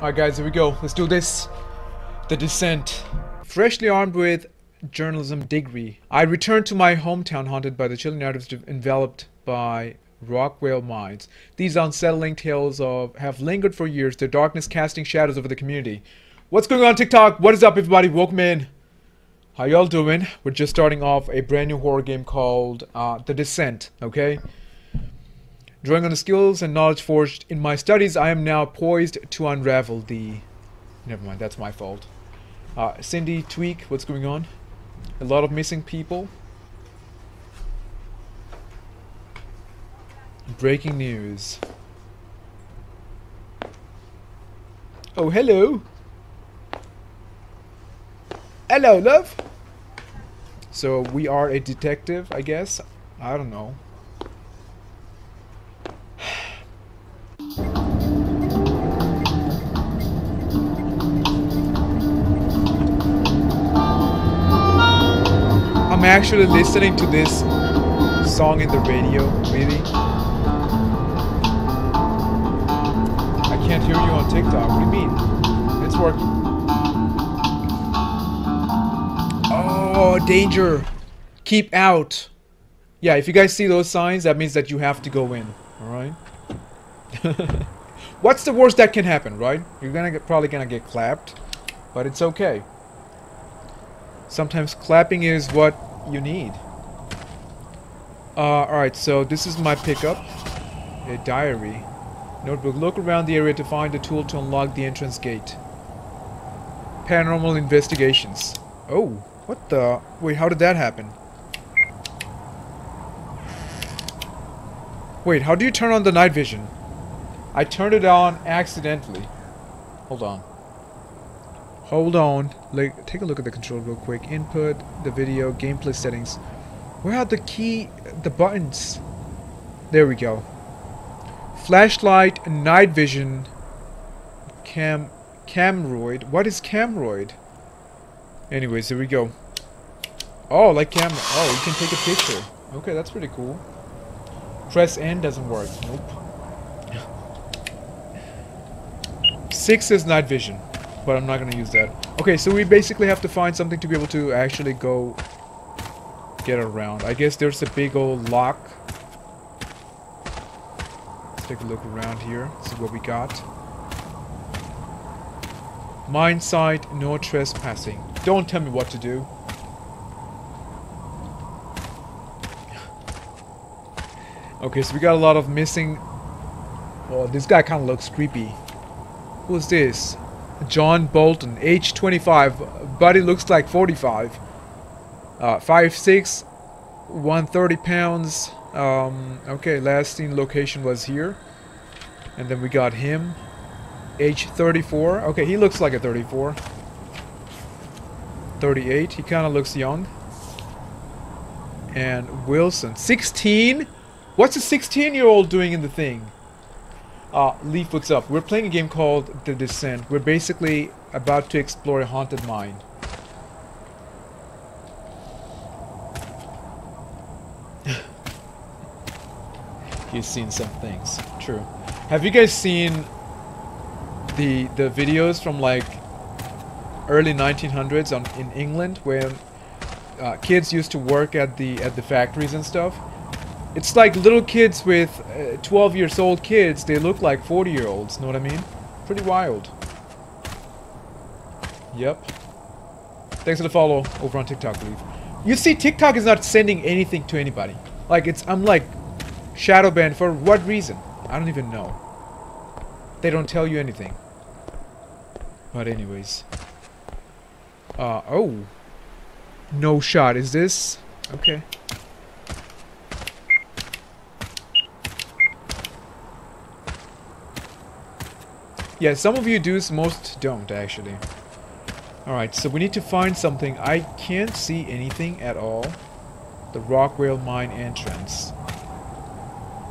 Alright guys, here we go. Let's do this. The Descent. Freshly armed with journalism degree, I returned to my hometown haunted by the chilling narratives enveloped by Rockwell mines. These unsettling tales of have lingered for years, their darkness casting shadows over the community. What's going on TikTok? What is up everybody? Welcome in. How y'all doing? We're just starting off a brand new horror game called uh, The Descent, okay? Drawing on the skills and knowledge forged in my studies, I am now poised to unravel the... Never mind, that's my fault. Uh, Cindy, Tweak, what's going on? A lot of missing people. Breaking news. Oh, hello. Hello, love. So we are a detective, I guess. I don't know. I'm actually listening to this song in the radio, really. I can't hear you on TikTok. What do you mean? It's working. Oh, danger. Keep out. Yeah, if you guys see those signs, that means that you have to go in. Alright? What's the worst that can happen, right? You're gonna get, probably gonna get clapped, but it's okay. Sometimes clapping is what you need. Uh, alright, so this is my pickup. A diary. Notebook. Look around the area to find a tool to unlock the entrance gate. Paranormal investigations. Oh, what the? Wait, how did that happen? Wait, how do you turn on the night vision? I turned it on accidentally. Hold on. Hold on. Like, take a look at the control real quick. Input, the video, gameplay settings. Where are the key, the buttons? There we go. Flashlight, and night vision, cam, camroid. What is camroid? Anyways, here we go. Oh, like camera. Oh, you can take a picture. Okay, that's pretty cool. Press N doesn't work. Nope. Six is night vision but I'm not going to use that. Okay, so we basically have to find something to be able to actually go get around. I guess there's a big old lock. Let's take a look around here, see what we got. Mine site, no trespassing. Don't tell me what to do. okay, so we got a lot of missing... Oh, this guy kind of looks creepy. Who's this? John Bolton, age 25, body looks like 45. Uh, 5'6", 130 pounds. Um, okay, last seen location was here. And then we got him, age 34. Okay, he looks like a 34. 38, he kind of looks young. And Wilson, 16? What's a 16 year old doing in the thing? Uh, Leaf, what's up? We're playing a game called The Descent. We're basically about to explore a haunted mine. He's seen some things. True. Have you guys seen the the videos from like early 1900s on in England when uh, kids used to work at the at the factories and stuff? It's like little kids with uh, 12 years old kids, they look like 40 year olds, know what I mean? Pretty wild. Yep. Thanks for the follow over on TikTok, believe. You see, TikTok is not sending anything to anybody. Like, it's, I'm like, shadow banned for what reason? I don't even know. They don't tell you anything. But anyways. Uh, oh. No shot. Is this? Okay. Yeah, some of you do, most don't, actually. Alright, so we need to find something. I can't see anything at all. The Rockwell Mine entrance.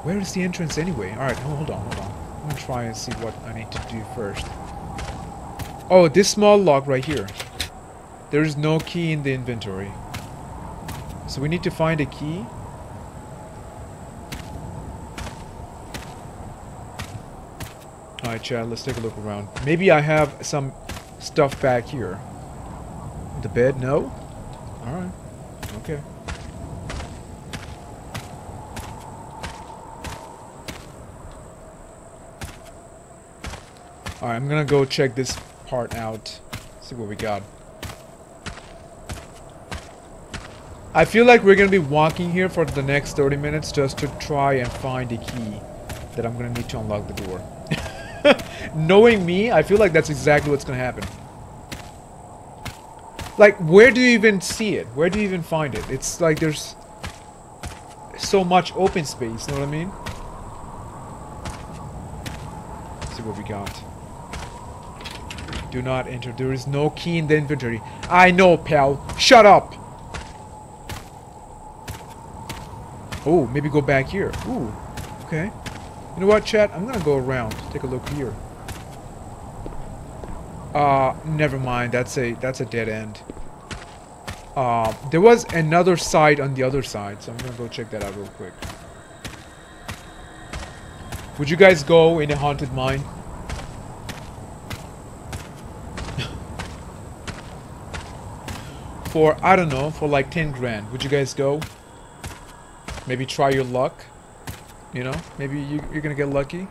Where is the entrance anyway? Alright, hold on, hold on. I'm gonna try and see what I need to do first. Oh, this small lock right here. There is no key in the inventory. So we need to find a key. Alright, Chad, let's take a look around. Maybe I have some stuff back here. The bed? No? Alright. Okay. Alright, I'm gonna go check this part out. See what we got. I feel like we're gonna be walking here for the next 30 minutes just to try and find a key that I'm gonna need to unlock the door. Knowing me, I feel like that's exactly what's gonna happen. Like, where do you even see it? Where do you even find it? It's like there's so much open space, you know what I mean? Let's see what we got. Do not enter. There is no key in the inventory. I know, pal. Shut up! Oh, maybe go back here. Ooh, okay. You know what, chat? I'm gonna go around. Take a look here. Uh, never mind. That's a that's a dead end. Uh, there was another side on the other side, so I'm gonna go check that out real quick. Would you guys go in a haunted mine? for, I don't know, for like 10 grand. Would you guys go? Maybe try your luck? You know, maybe you, you're gonna get lucky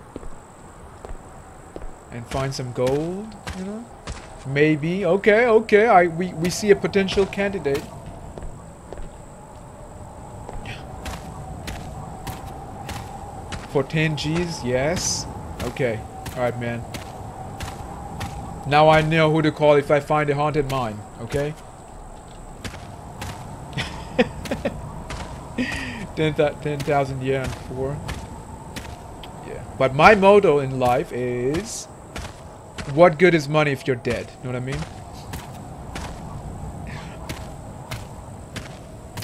and find some gold. You know, maybe. Okay, okay. I we we see a potential candidate. For 10 G's, yes. Okay. Alright, man. Now I know who to call if I find a haunted mine, okay? 10,000 yen for. Yeah. But my motto in life is what good is money if you're dead? You know what I mean?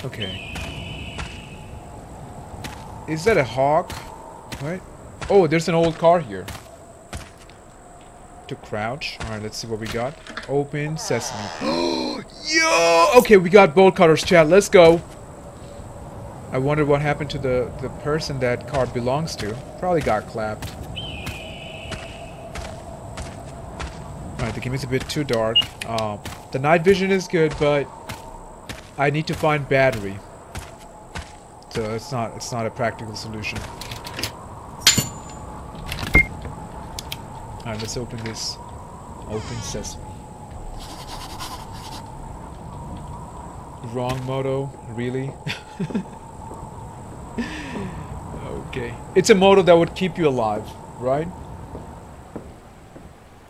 Okay. Is that a hawk? Right? Oh, there's an old car here. To crouch. Alright, let's see what we got. Open sesame. Yo! Okay, we got bolt cutters, chat. Let's go. I wonder what happened to the, the person that car belongs to. Probably got clapped. Alright, the game is a bit too dark. Uh, the night vision is good, but I need to find battery. So it's not it's not a practical solution. Alright, let's open this. Open sesame. Wrong moto? Really? okay. It's a moto that would keep you alive, right?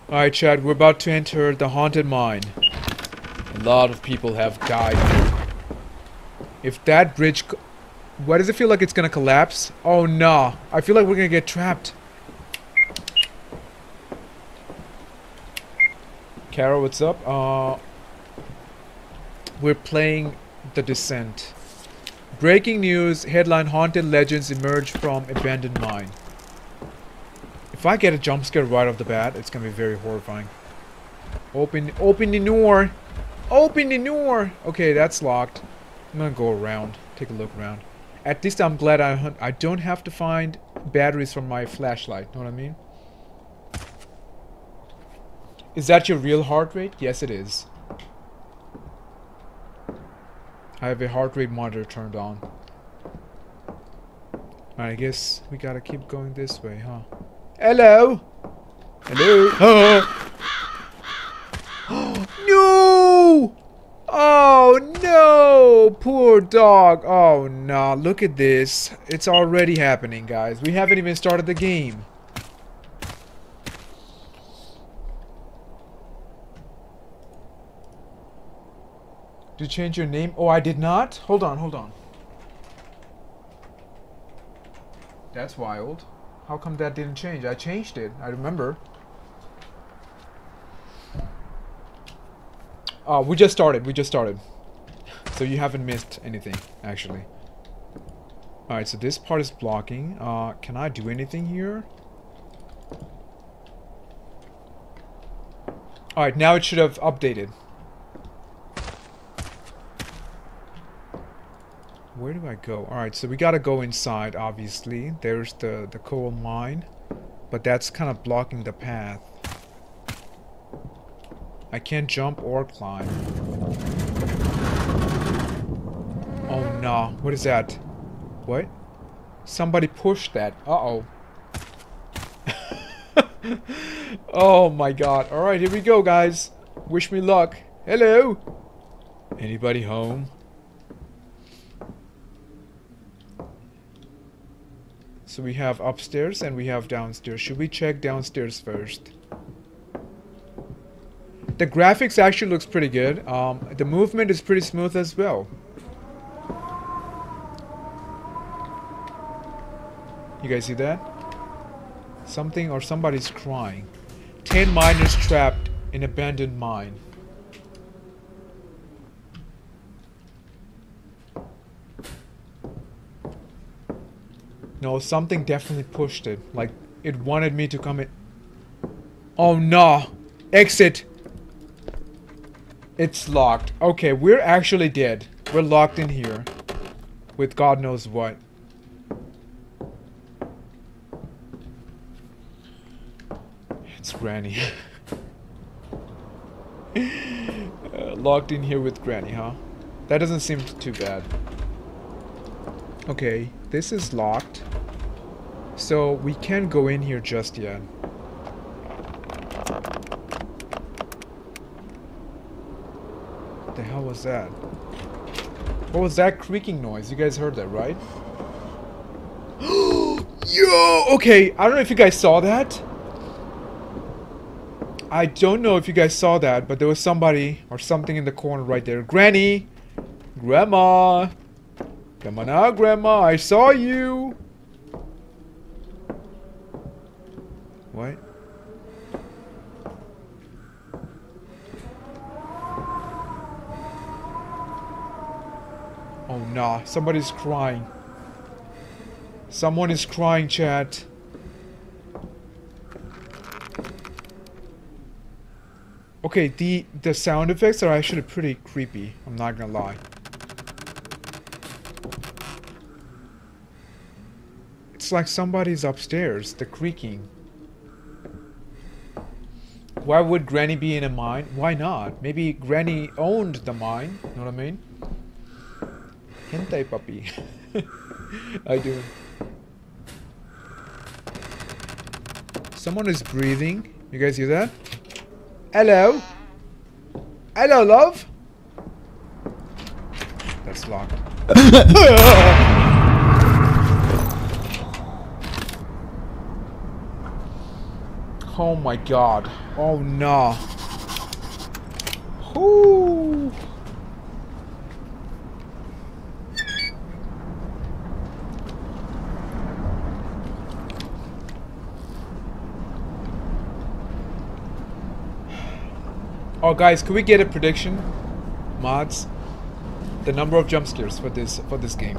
Alright, Chad, we're about to enter the haunted mine. A lot of people have died. If that bridge... Why does it feel like it's gonna collapse? Oh, no. I feel like we're gonna get trapped. Carol, what's up? Uh, we're playing The Descent. Breaking news, headline Haunted Legends emerge from abandoned mine. If I get a jump scare right off the bat, it's gonna be very horrifying. Open, open the door! Open the door! Okay, that's locked. I'm gonna go around, take a look around. At least I'm glad I, I don't have to find batteries from my flashlight, know what I mean? Is that your real heart rate? Yes, it is. I have a heart rate monitor turned on. I guess we gotta keep going this way, huh? Hello? Hello? Oh. no! Oh no! Poor dog. Oh no, look at this. It's already happening, guys. We haven't even started the game. Did you change your name? Oh, I did not? Hold on, hold on. That's wild. How come that didn't change? I changed it. I remember. Oh, we just started. We just started. So you haven't missed anything, actually. Alright, so this part is blocking. Uh, can I do anything here? Alright, now it should have updated. Where do I go? Alright, so we gotta go inside, obviously. There's the, the coal mine. but that's kind of blocking the path. I can't jump or climb. Oh no, what is that? What? Somebody pushed that. Uh-oh. oh my god. Alright, here we go, guys. Wish me luck. Hello? Anybody home? So we have upstairs and we have downstairs. Should we check downstairs first? The graphics actually looks pretty good. Um, the movement is pretty smooth as well. You guys see that? Something or somebody's crying. Ten miners trapped in abandoned mine. No, something definitely pushed it. Like, it wanted me to come in. Oh no! Exit! It's locked. Okay, we're actually dead. We're locked in here. With God knows what. It's Granny. uh, locked in here with Granny, huh? That doesn't seem too bad. Okay, this is locked. So we can't go in here just yet. What the hell was that? What was that creaking noise? You guys heard that, right? Yo! Okay, I don't know if you guys saw that. I don't know if you guys saw that, but there was somebody or something in the corner right there. Granny! Grandma! Come on out, Grandma. I saw you. What? Oh, nah. Somebody's crying. Someone is crying, chat. Okay, the the sound effects are actually pretty creepy. I'm not gonna lie. It's like somebody's upstairs, the creaking. Why would Granny be in a mine? Why not? Maybe Granny owned the mine, you know what I mean? Hentai puppy. I do. Someone is breathing. You guys hear that? Hello? Hello, love? That's locked. Oh my god. Oh no. Oh guys, could we get a prediction? Mods? The number of jump scares for this for this game.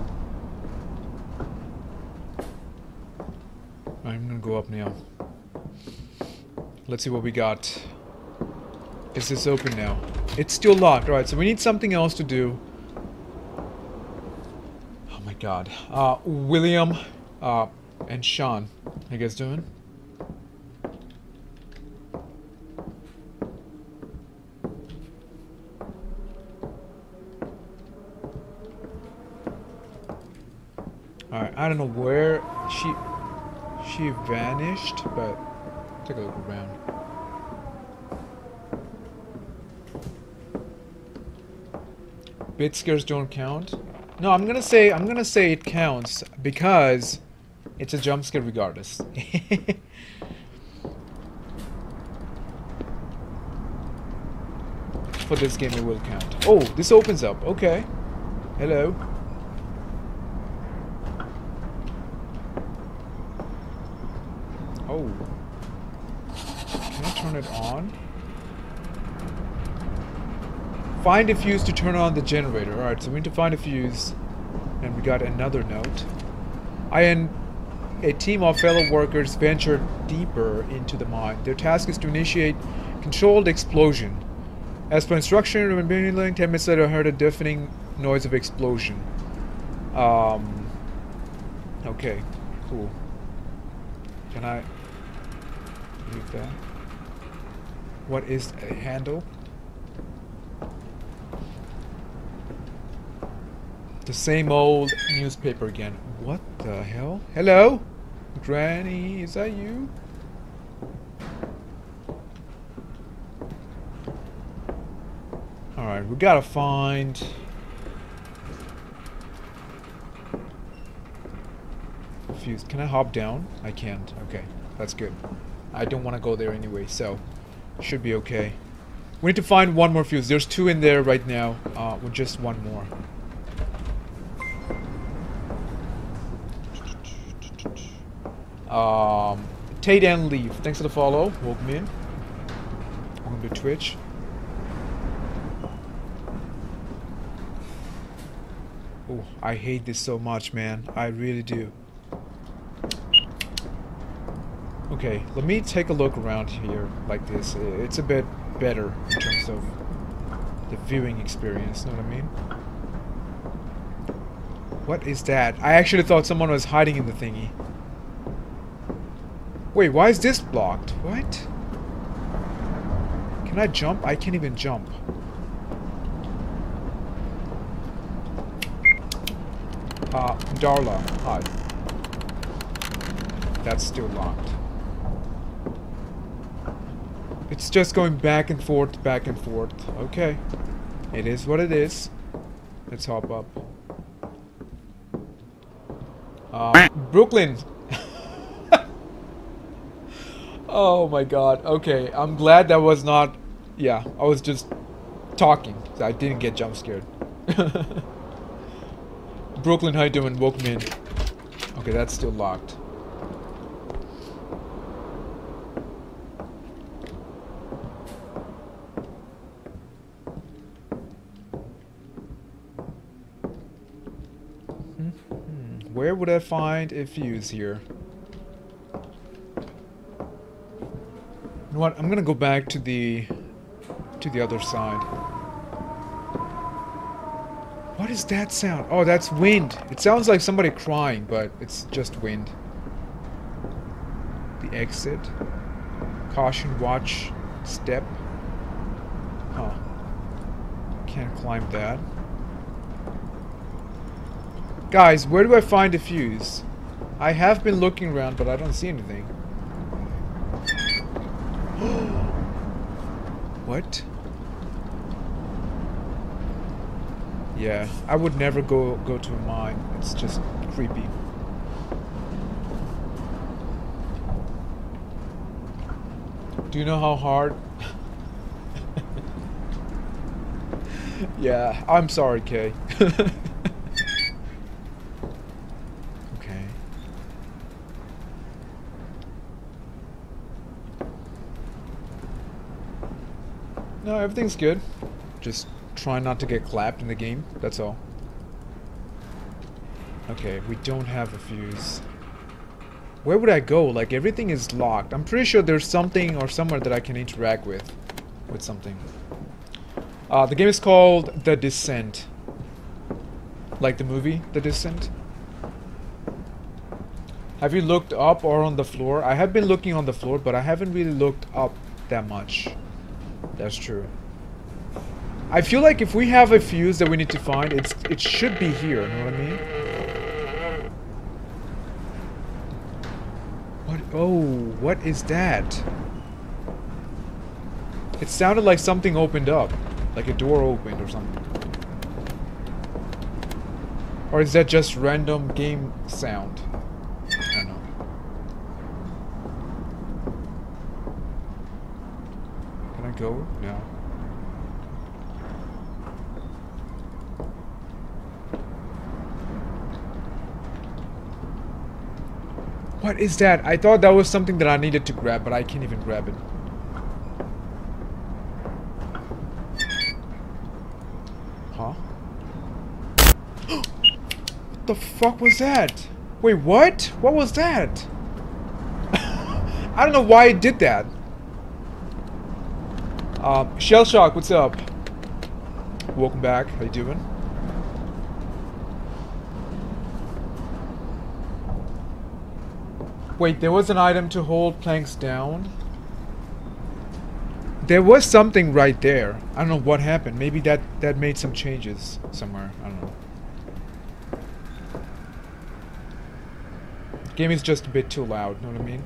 I'm gonna go up now. Let's see what we got. Is this open now? It's still locked. Alright, so we need something else to do. Oh my god. Uh, William uh, and Sean. How you guys doing? Alright, I don't know where she she vanished, but Take a look around. Bit scares don't count. No, I'm gonna say I'm gonna say it counts because it's a jump scare regardless. For this game it will count. Oh, this opens up. Okay. Hello. Oh turn it on. Find a fuse to turn on the generator. Alright, so we need to find a fuse. And we got another note. I and a team of fellow workers ventured deeper into the mine. Their task is to initiate controlled explosion. As per instruction, link 10 minutes later, I heard a deafening noise of explosion. Um. Okay, cool. Can I leave that. What is a handle? The same old newspaper again. What the hell? Hello? Granny, is that you? Alright, we gotta find... Fuse. Can I hop down? I can't. Okay, that's good. I don't want to go there anyway, so should be okay. We need to find one more fuse. There's two in there right now. Uh, with just one more. Um, Tate and Leave. Thanks for the follow. Welcome in. Welcome to Twitch. Oh, I hate this so much, man. I really do. Okay, let me take a look around here like this. It's a bit better in terms of the viewing experience, you know what I mean? What is that? I actually thought someone was hiding in the thingy. Wait, why is this blocked? What? Can I jump? I can't even jump. Uh, Darla, hi. That's still locked. It's just going back and forth, back and forth. Okay. It is what it is. Let's hop up. Uh, Brooklyn, Oh my god. Okay, I'm glad that was not... Yeah, I was just talking. So I didn't get jump scared. Brooklyn, how you doing? Welcome in. Okay, that's still locked. Hmm, hmm. Where would I find a fuse here? know what? I'm gonna go back to the to the other side. What is that sound? Oh, that's wind. It sounds like somebody crying, but it's just wind. The exit. Caution, watch, step. Huh. Can't climb that. Guys, where do I find a fuse? I have been looking around, but I don't see anything. what? Yeah, I would never go go to a mine. It's just creepy. Do you know how hard? yeah, I'm sorry, Kay. No, everything's good. Just try not to get clapped in the game, that's all. Okay, we don't have a fuse. Where would I go? Like, everything is locked. I'm pretty sure there's something or somewhere that I can interact with. With something. Uh, the game is called The Descent. Like the movie, The Descent. Have you looked up or on the floor? I have been looking on the floor, but I haven't really looked up that much. That's true. I feel like if we have a fuse that we need to find, it's it should be here, you know what I mean? What oh, what is that? It sounded like something opened up. Like a door opened or something. Or is that just random game sound? Go? What is that? I thought that was something that I needed to grab, but I can't even grab it. Huh? what the fuck was that? Wait, what? What was that? I don't know why it did that. Um, Shell Shock, what's up? Welcome back. How you doing? Wait, there was an item to hold planks down? There was something right there. I don't know what happened. Maybe that, that made some changes somewhere. I don't know. Game is just a bit too loud, you know what I mean?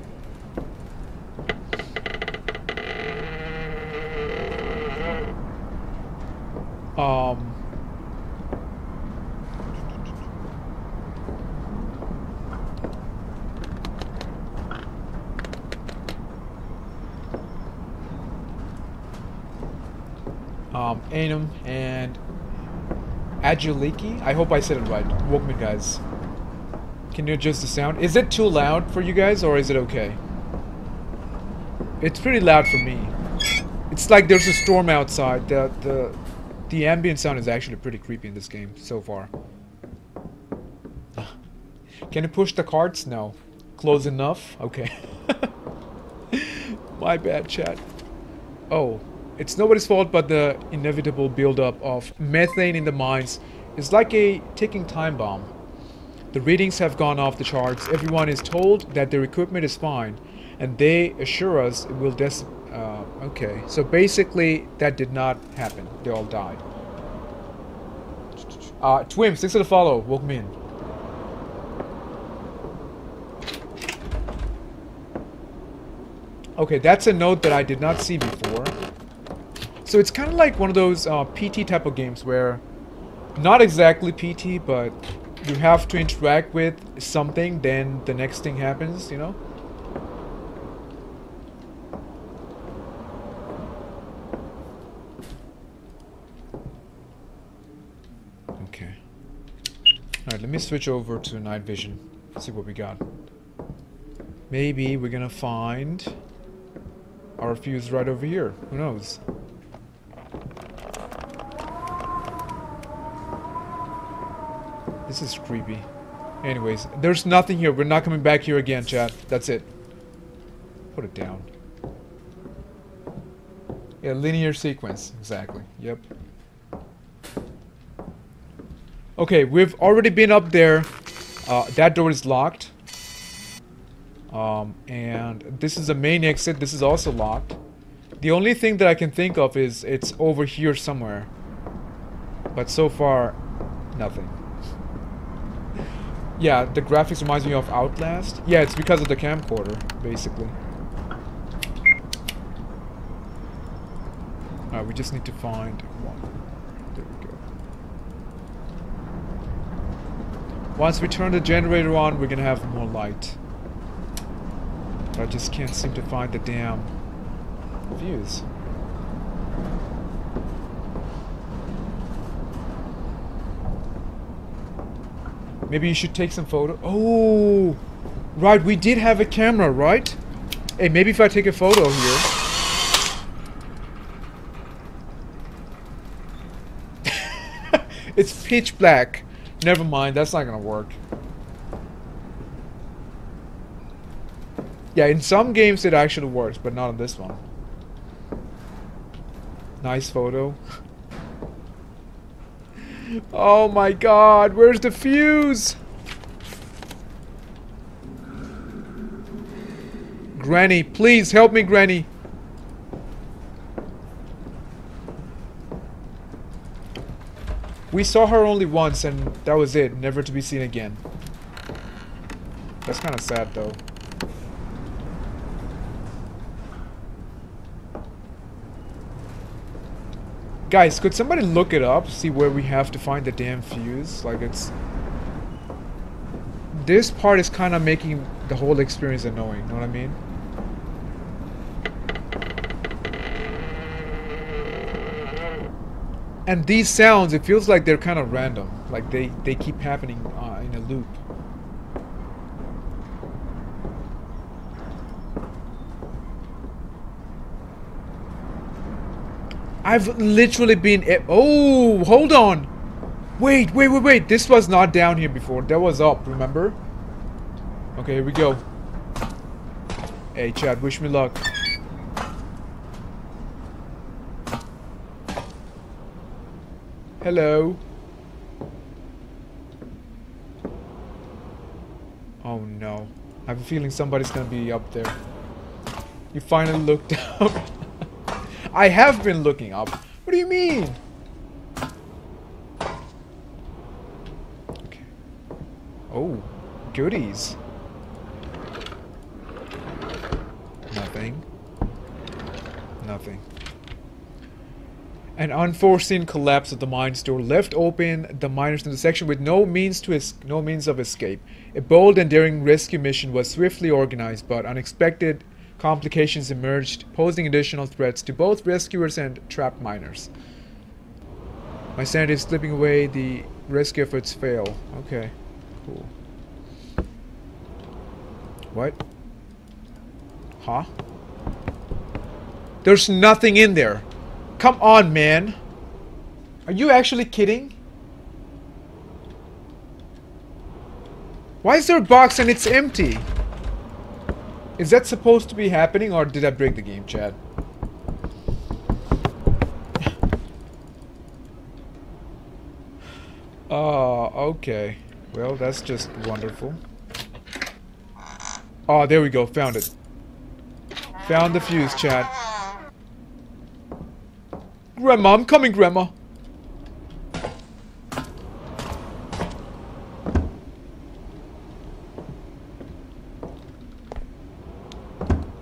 Um... Um, Anum and Agiliki. I hope I said it right. Woke me, guys. Can you adjust the sound? Is it too loud for you guys or is it okay? It's pretty loud for me. It's like there's a storm outside. The the the ambient sound is actually pretty creepy in this game so far. Can you push the carts? No. Close enough? Okay. My bad, chat. Oh, it's nobody's fault but the inevitable buildup of methane in the mines is like a ticking time bomb. The readings have gone off the charts. Everyone is told that their equipment is fine, and they assure us it will okay, so basically that did not happen. They all died. Uh, Twim, thanks for the follow. Woke me in. Okay, that's a note that I did not see before. So it's kind of like one of those uh, PT type of games where, not exactly PT, but you have to interact with something, then the next thing happens, you know? Okay. Alright, let me switch over to night vision. See what we got. Maybe we're gonna find our fuse right over here. Who knows? This is creepy. Anyways, there's nothing here. We're not coming back here again, chat. That's it. Put it down. Yeah, linear sequence. Exactly. Yep. Okay, we've already been up there. Uh, that door is locked. Um, and this is the main exit. This is also locked. The only thing that I can think of is it's over here somewhere. But so far, nothing. Yeah, the graphics reminds me of Outlast. Yeah, it's because of the camcorder, basically. Alright, we just need to find one. There we go. Once we turn the generator on, we're gonna have more light. But I just can't seem to find the damn fuse. Maybe you should take some photo. Oh, right. We did have a camera, right? Hey, maybe if I take a photo here. it's pitch black. Never mind. That's not gonna work. Yeah, in some games it actually works, but not on this one. Nice photo. Oh my god, where's the fuse? Granny, please help me, Granny. We saw her only once and that was it, never to be seen again. That's kind of sad though. Guys, could somebody look it up? See where we have to find the damn fuse? Like, it's... This part is kind of making the whole experience annoying, know what I mean? And these sounds, it feels like they're kind of random. Like, they, they keep happening uh, in a loop. I've literally been... Oh, hold on. Wait, wait, wait, wait. This was not down here before. That was up, remember? Okay, here we go. Hey, Chad, wish me luck. Hello. Oh no. I have a feeling somebody's gonna be up there. You finally looked up. I have been looking up. What do you mean? Okay. Oh, goodies. Nothing. Nothing. An unforeseen collapse of the mine's door left open the miners in the section with no means to no means of escape. A bold and daring rescue mission was swiftly organized, but unexpected complications emerged, posing additional threats to both rescuers and trapped miners. My sanity is slipping away, the rescue efforts fail. Okay, cool. What? Huh? There's nothing in there. Come on, man. Are you actually kidding? Why is there a box and it's empty? Is that supposed to be happening or did I break the game, Chad? Oh, okay. Well, that's just wonderful. Oh, there we go. Found it. Found the fuse, Chad. Grandma, I'm coming, Grandma.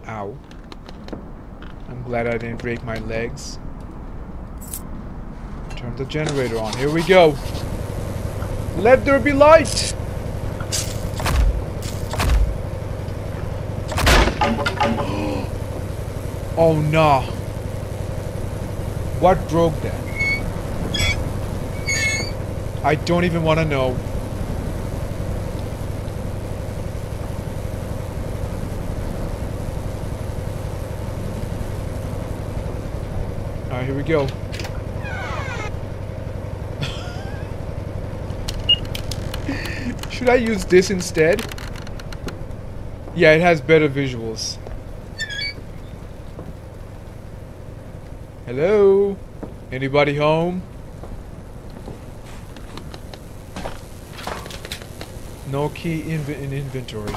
Ow. I'm glad I didn't break my legs. Turn the generator on. Here we go. Let there be light! oh no. What broke that? I don't even want to know. Alright, here we go. Should I use this instead? Yeah, it has better visuals. Hello? Anybody home? No key in inventory.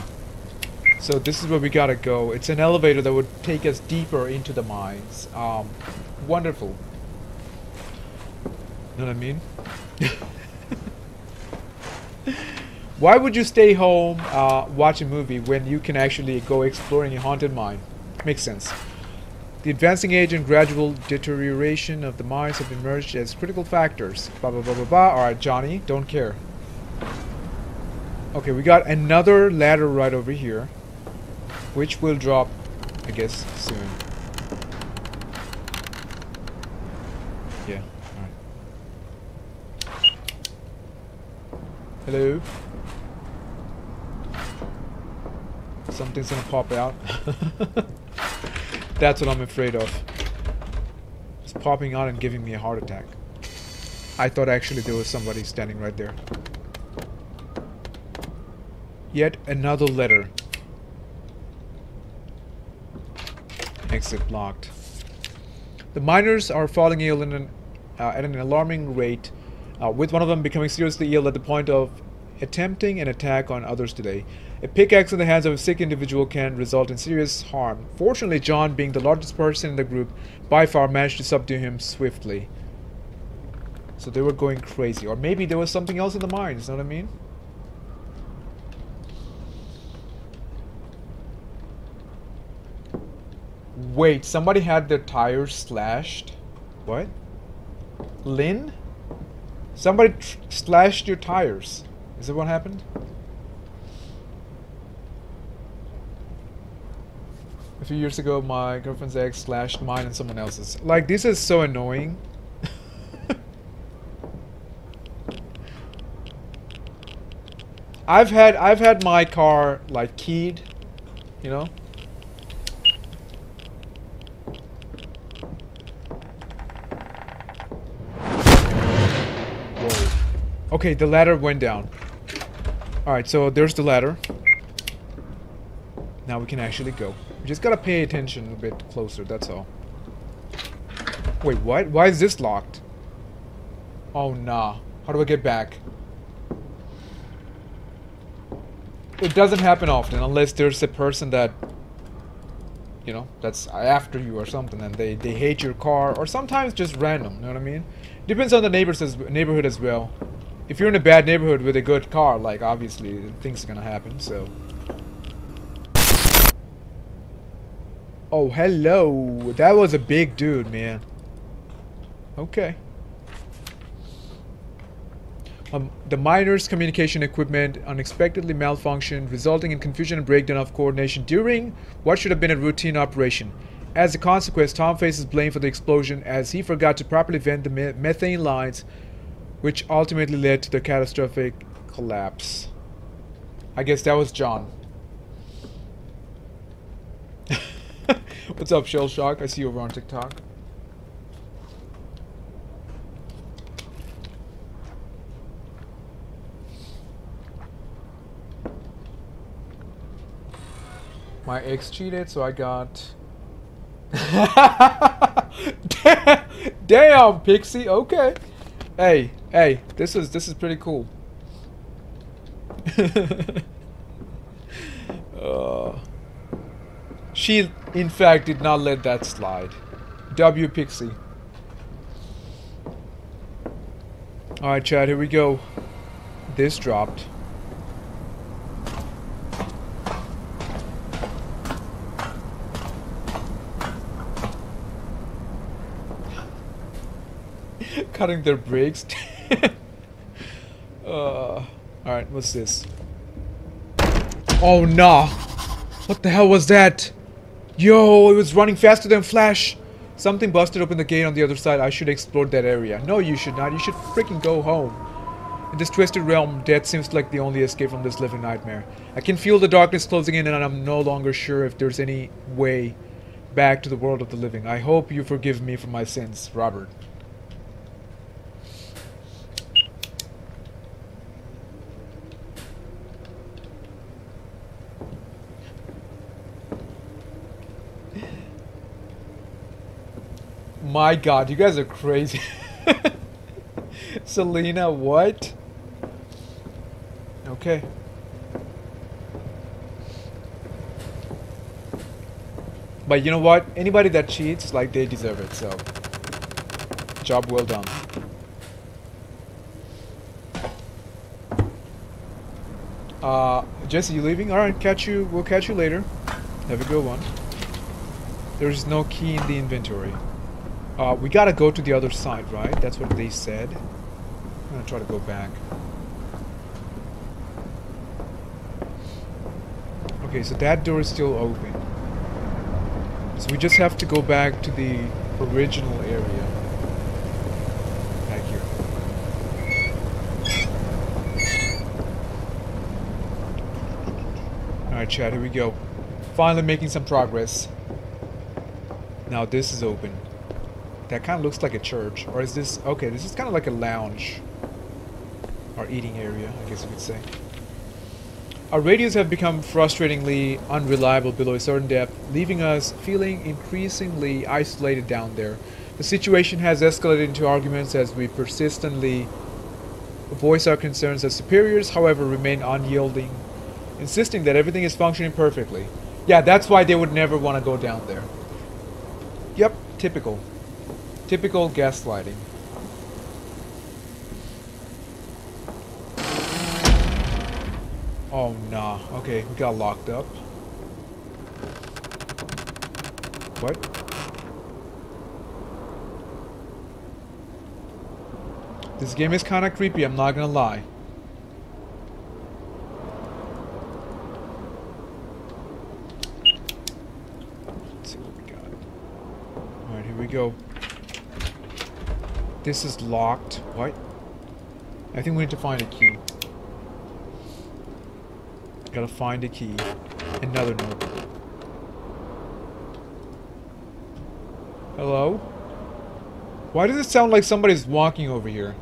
So this is where we gotta go. It's an elevator that would take us deeper into the mines. Um, wonderful. Know what I mean? Why would you stay home, uh, watch a movie when you can actually go exploring a haunted mine? Makes sense. The advancing age and gradual deterioration of the mines have emerged as critical factors. Blah blah blah blah blah. Alright, Johnny, don't care. Okay, we got another ladder right over here. Which will drop, I guess, soon. Yeah. Hello? Something's gonna pop out. That's what I'm afraid of. It's popping out and giving me a heart attack. I thought actually there was somebody standing right there. Yet another letter. Exit blocked. The miners are falling ill an, uh, at an alarming rate, uh, with one of them becoming seriously ill at the point of attempting an attack on others today. A pickaxe in the hands of a sick individual can result in serious harm. Fortunately, John, being the largest person in the group, by far managed to subdue him swiftly. So they were going crazy. Or maybe there was something else in the mines, you know what I mean? Wait, somebody had their tires slashed? What? Lynn? Somebody slashed your tires. Is that what happened? A few years ago, my girlfriend's ex slashed mine and someone else's. Like, this is so annoying. I've had I've had my car like keyed, you know. Okay, the ladder went down. Alright, so there's the ladder. Now we can actually go. We just gotta pay attention a bit closer, that's all. Wait, what? Why is this locked? Oh, nah. How do I get back? It doesn't happen often, unless there's a person that you know, that's after you or something, and they, they hate your car, or sometimes just random, you know what I mean? Depends on the neighbors as, neighborhood as well. If you're in a bad neighborhood with a good car, like, obviously, things are gonna happen, so... Oh, hello! That was a big dude, man. Okay. Um, the miner's communication equipment unexpectedly malfunctioned, resulting in confusion and breakdown of coordination during what should have been a routine operation. As a consequence, Tom faces blame for the explosion as he forgot to properly vent the me methane lines, which ultimately led to the catastrophic collapse. I guess that was John. What's up, Shell Shock? I see you over on TikTok. My ex cheated, so I got. Damn, Pixie. Okay. Hey, hey, this is this is pretty cool. uh, she, in fact, did not let that slide. W Pixie. Alright, chat, here we go. This dropped. cutting their brakes. uh, Alright, what's this? Oh, nah. What the hell was that? Yo, it was running faster than Flash. Something busted open the gate on the other side. I should explore that area. No, you should not. You should freaking go home. In this twisted realm, death seems like the only escape from this living nightmare. I can feel the darkness closing in and I'm no longer sure if there's any way back to the world of the living. I hope you forgive me for my sins, Robert. My god, you guys are crazy. Selena, what? Okay. But you know what? Anybody that cheats, like, they deserve it, so... Job well done. Uh, Jesse, you leaving? Alright, catch you, we'll catch you later. Have a good one. There's no key in the inventory. Uh, we gotta go to the other side, right? That's what they said. I'm gonna try to go back. Okay, so that door is still open. So we just have to go back to the original area. Back here. Alright, chat, here we go. Finally making some progress. Now this is open. That kind of looks like a church. Or is this... Okay, this is kind of like a lounge. Or eating area, I guess you could say. Our radios have become frustratingly unreliable below a certain depth, leaving us feeling increasingly isolated down there. The situation has escalated into arguments as we persistently voice our concerns as superiors, however, remain unyielding, insisting that everything is functioning perfectly. Yeah, that's why they would never want to go down there. Yep, typical. Typical gaslighting. Oh, nah. Okay, we got locked up. What? This game is kind of creepy, I'm not gonna lie. Let's see what we got. Alright, here we go. This is locked. What? I think we need to find a key. Gotta find a key. Another note. Hello? Why does it sound like somebody's walking over here?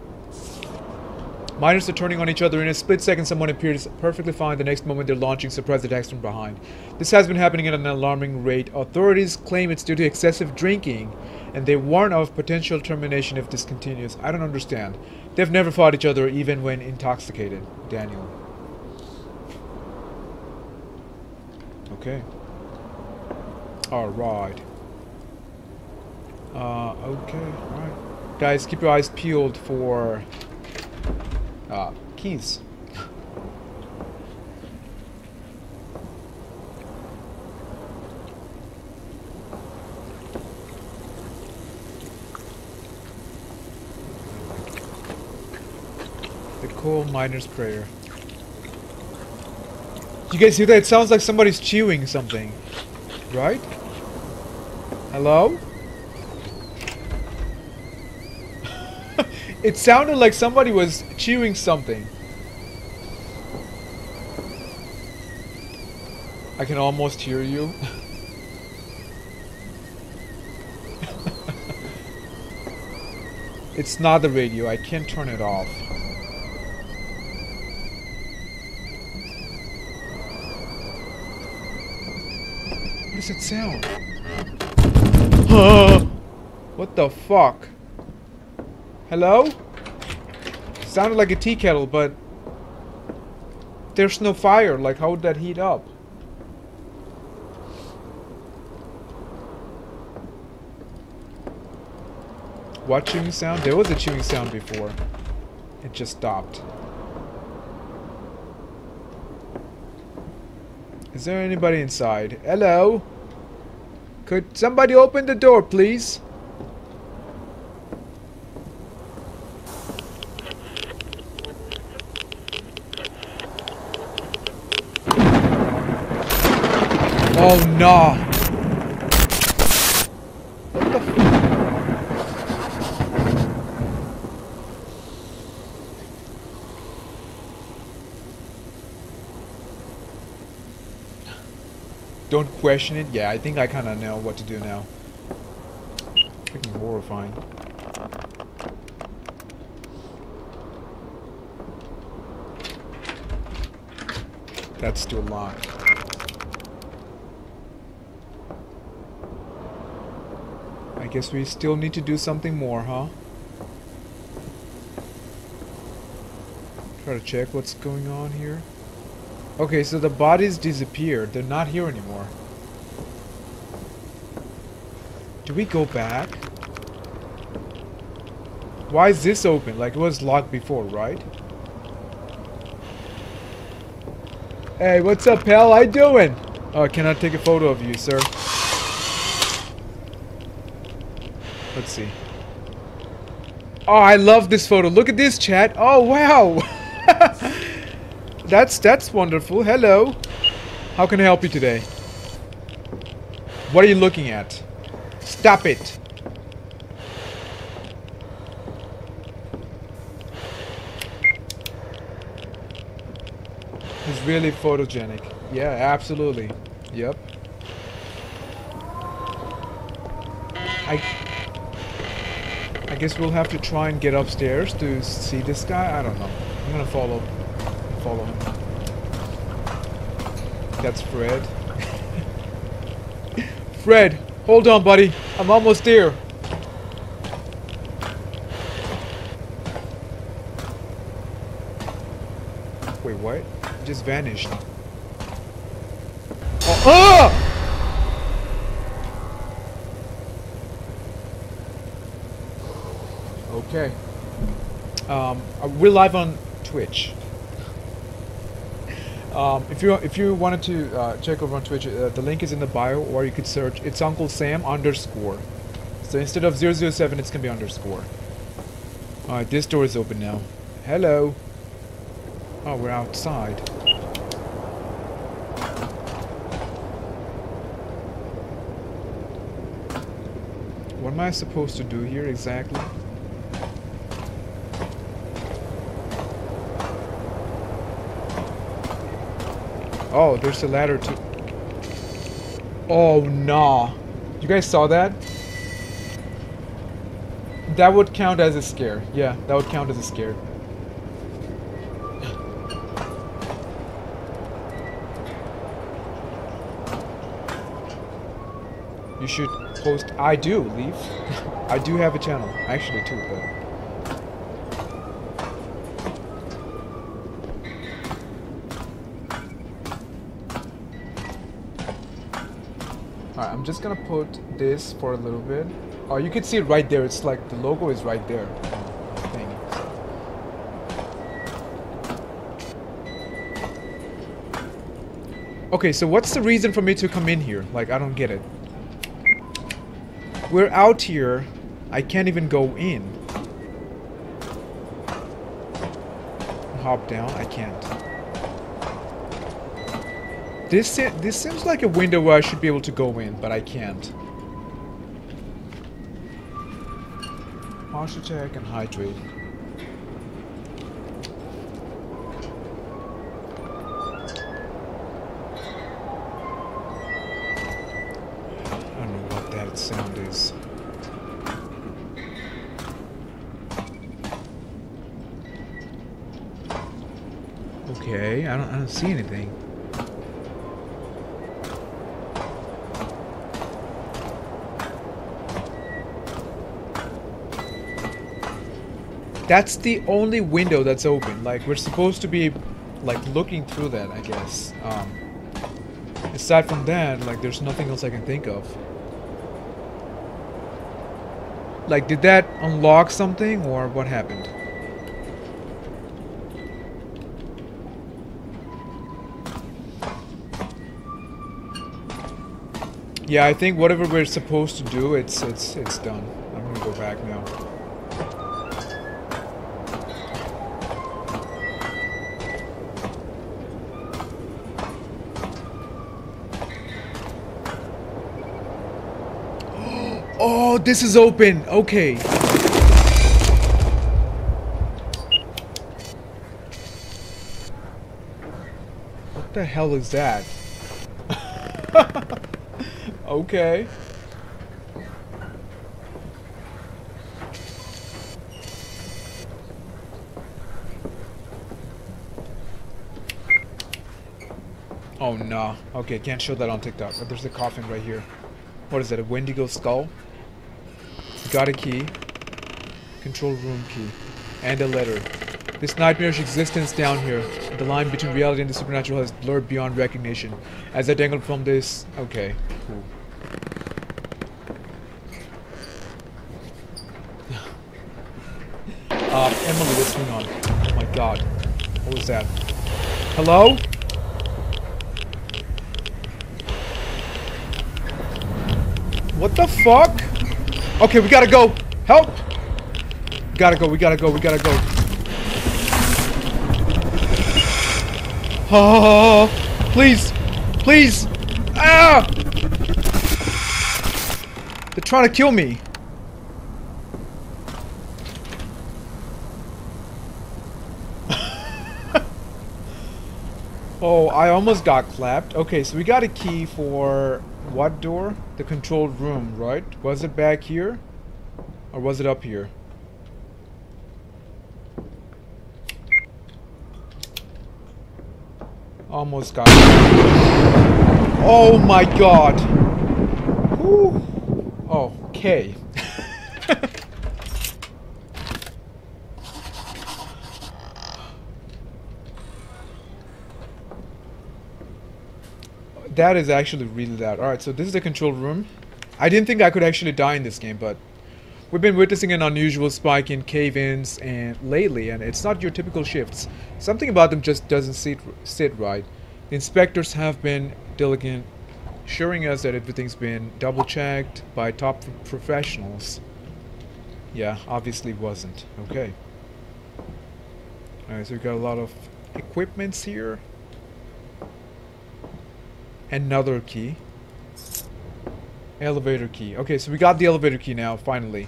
Miners are turning on each other. In a split second, someone appears perfectly fine. The next moment, they're launching surprise attacks from behind. This has been happening at an alarming rate. Authorities claim it's due to excessive drinking, and they warn of potential termination if this continues. I don't understand. They've never fought each other, even when intoxicated. Daniel. Okay. Alright. Uh, okay, alright. Guys, keep your eyes peeled for uh, keys. Coal miner's prayer. You guys hear that? It sounds like somebody's chewing something. Right? Hello? it sounded like somebody was chewing something. I can almost hear you. it's not the radio. I can't turn it off. What it sound? what the fuck? Hello? Sounded like a tea kettle, but there's no fire. Like, how would that heat up? What chewing sound? There was a chewing sound before. It just stopped. Is there anybody inside? Hello? Could somebody open the door, please? Oh no! Don't question it. Yeah, I think I kind of know what to do now. Freaking horrifying. That's still locked. I guess we still need to do something more, huh? Try to check what's going on here. Okay, so the bodies disappeared. They're not here anymore. Do we go back? Why is this open? Like it was locked before, right? Hey, what's up, pal? How you doing? Oh, can I take a photo of you, sir? Let's see. Oh, I love this photo. Look at this, chat. Oh, wow. that's that's wonderful. Hello. How can I help you today? What are you looking at? Stop it. It's really photogenic. Yeah, absolutely. Yep. I I guess we'll have to try and get upstairs to see this guy. I don't know. I'm gonna follow follow him. That's Fred. Fred, hold on, buddy. I'm almost there. Wait, what? He just vanished. Oh, ah! Okay. Um, uh, we're live on Twitch. Um, if you if you wanted to uh, check over on Twitch, uh, the link is in the bio, or you could search it's Uncle Sam underscore. So instead of 007, it's gonna be underscore. All right, this door is open now. Hello. Oh, we're outside. What am I supposed to do here exactly? Oh, there's a ladder too. Oh, nah. You guys saw that? That would count as a scare. Yeah, that would count as a scare. You should post. I do, Leaf. I do have a channel. Actually, too, but. Just gonna put this for a little bit. Oh, you can see it right there. It's like the logo is right there. Okay, so what's the reason for me to come in here? Like, I don't get it. We're out here. I can't even go in. Hop down. I can't. This this seems like a window where I should be able to go in, but I can't. Posture check and hydrate. I don't know what that sound is. Okay, I don't I don't see anything. That's the only window that's open. Like, we're supposed to be, like, looking through that, I guess. Um, aside from that, like, there's nothing else I can think of. Like, did that unlock something, or what happened? Yeah, I think whatever we're supposed to do, it's it's it's done. I'm gonna go back now. This is open. Okay. What the hell is that? okay. Oh no. Okay, can't show that on TikTok. But there's a coffin right here. What is that? A Wendigo skull? Got a key. Control room key. And a letter. This nightmarish existence down here. The line between reality and the supernatural has blurred beyond recognition. As I dangled from this... Okay, cool. uh, Emily, what's going on? Oh my god. What was that? Hello? What the fuck? Okay, we gotta go. Help! We gotta go, we gotta go, we gotta go. Oh, please, please. Ah! They're trying to kill me. oh, I almost got clapped. Okay, so we got a key for what door? The control room, right? Was it back here? Or was it up here? Almost got it. Oh my god! Whew. Okay. That is actually really loud. Alright, so this is the control room. I didn't think I could actually die in this game, but we've been witnessing an unusual spike in cave-ins and lately, and it's not your typical shifts. Something about them just doesn't sit, sit right. The inspectors have been diligent, assuring us that everything's been double-checked by top professionals. Yeah, obviously wasn't. Okay. Alright, so we've got a lot of equipments here. Another key. Elevator key. Okay, so we got the elevator key now, finally.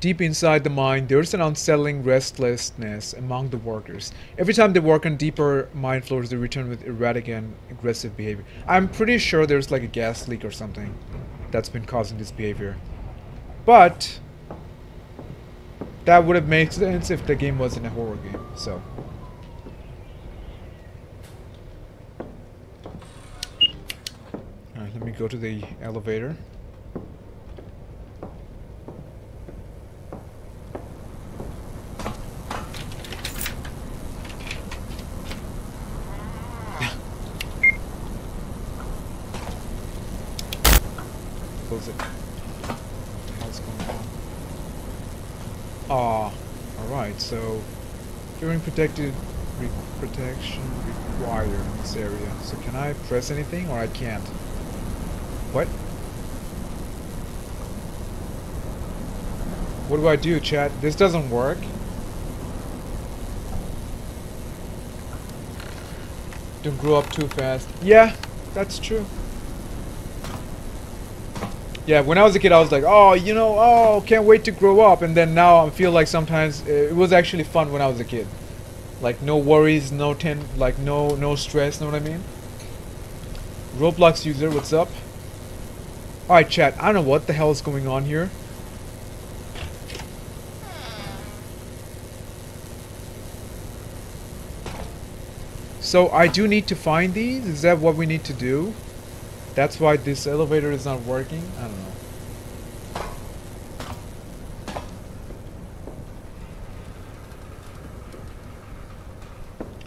Deep inside the mine, there's an unsettling restlessness among the workers. Every time they work on deeper mine floors, they return with erratic and aggressive behavior. I'm pretty sure there's like a gas leak or something that's been causing this behavior. But, that would have made sense if the game wasn't a horror game, so. Alright, let me go to the elevator. close it. What's going on? Ah, alright, so hearing protected re protection required in this area. So can I press anything or I can't? What? What do I do, chat? This doesn't work. Don't grow up too fast. Yeah, that's true. Yeah, when I was a kid, I was like, oh, you know, oh, can't wait to grow up. And then now I feel like sometimes uh, it was actually fun when I was a kid. Like no worries, no ten, like no no stress. You know what I mean? Roblox user, what's up? All right, chat. I don't know what the hell is going on here. So I do need to find these? Is that what we need to do? That's why this elevator is not working? I don't know.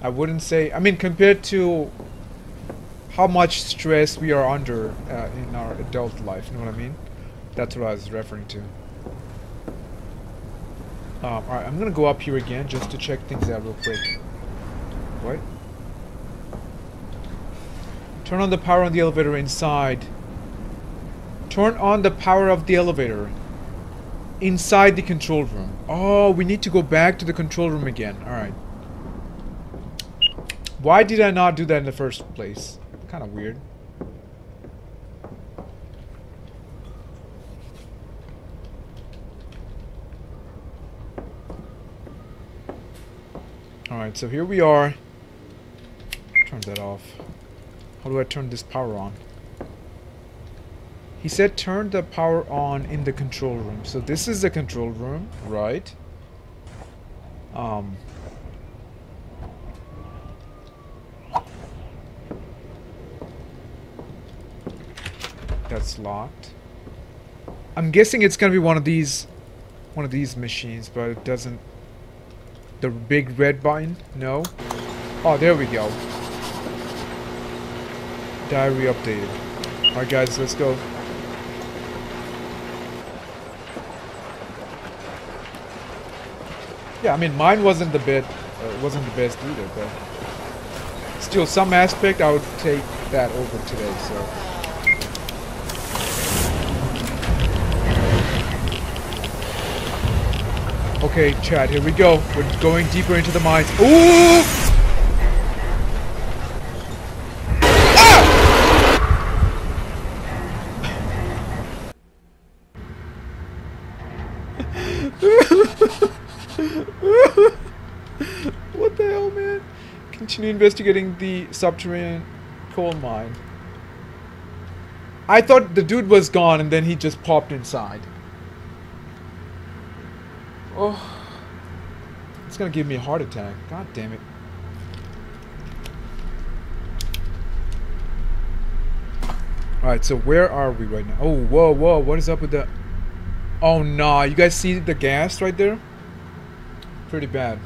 I wouldn't say... I mean, compared to how much stress we are under uh, in our adult life, you know what I mean? That's what I was referring to. Um, Alright, I'm gonna go up here again just to check things out real quick. What? Turn on the power on the elevator inside. Turn on the power of the elevator. Inside the control room. Oh, we need to go back to the control room again. Alright. Why did I not do that in the first place? Kind of weird. Alright, so here we are. Turn that off. How do I turn this power on? He said turn the power on in the control room. So this is the control room, right? Um, that's locked. I'm guessing it's gonna be one of these one of these machines, but it doesn't the big red button? No? Oh, there we go. Diary updated. Alright guys, let's go. Yeah, I mean mine wasn't the bit uh, wasn't the best either, but still some aspect I would take that over today, so Okay, chat, here we go. We're going deeper into the mines. Ooh! what the hell, man? Continue investigating the subterranean coal mine. I thought the dude was gone and then he just popped inside. Oh. It's gonna give me a heart attack. God damn it. Alright, so where are we right now? Oh, whoa, whoa, what is up with the... Oh, nah, you guys see the gas right there? Pretty bad.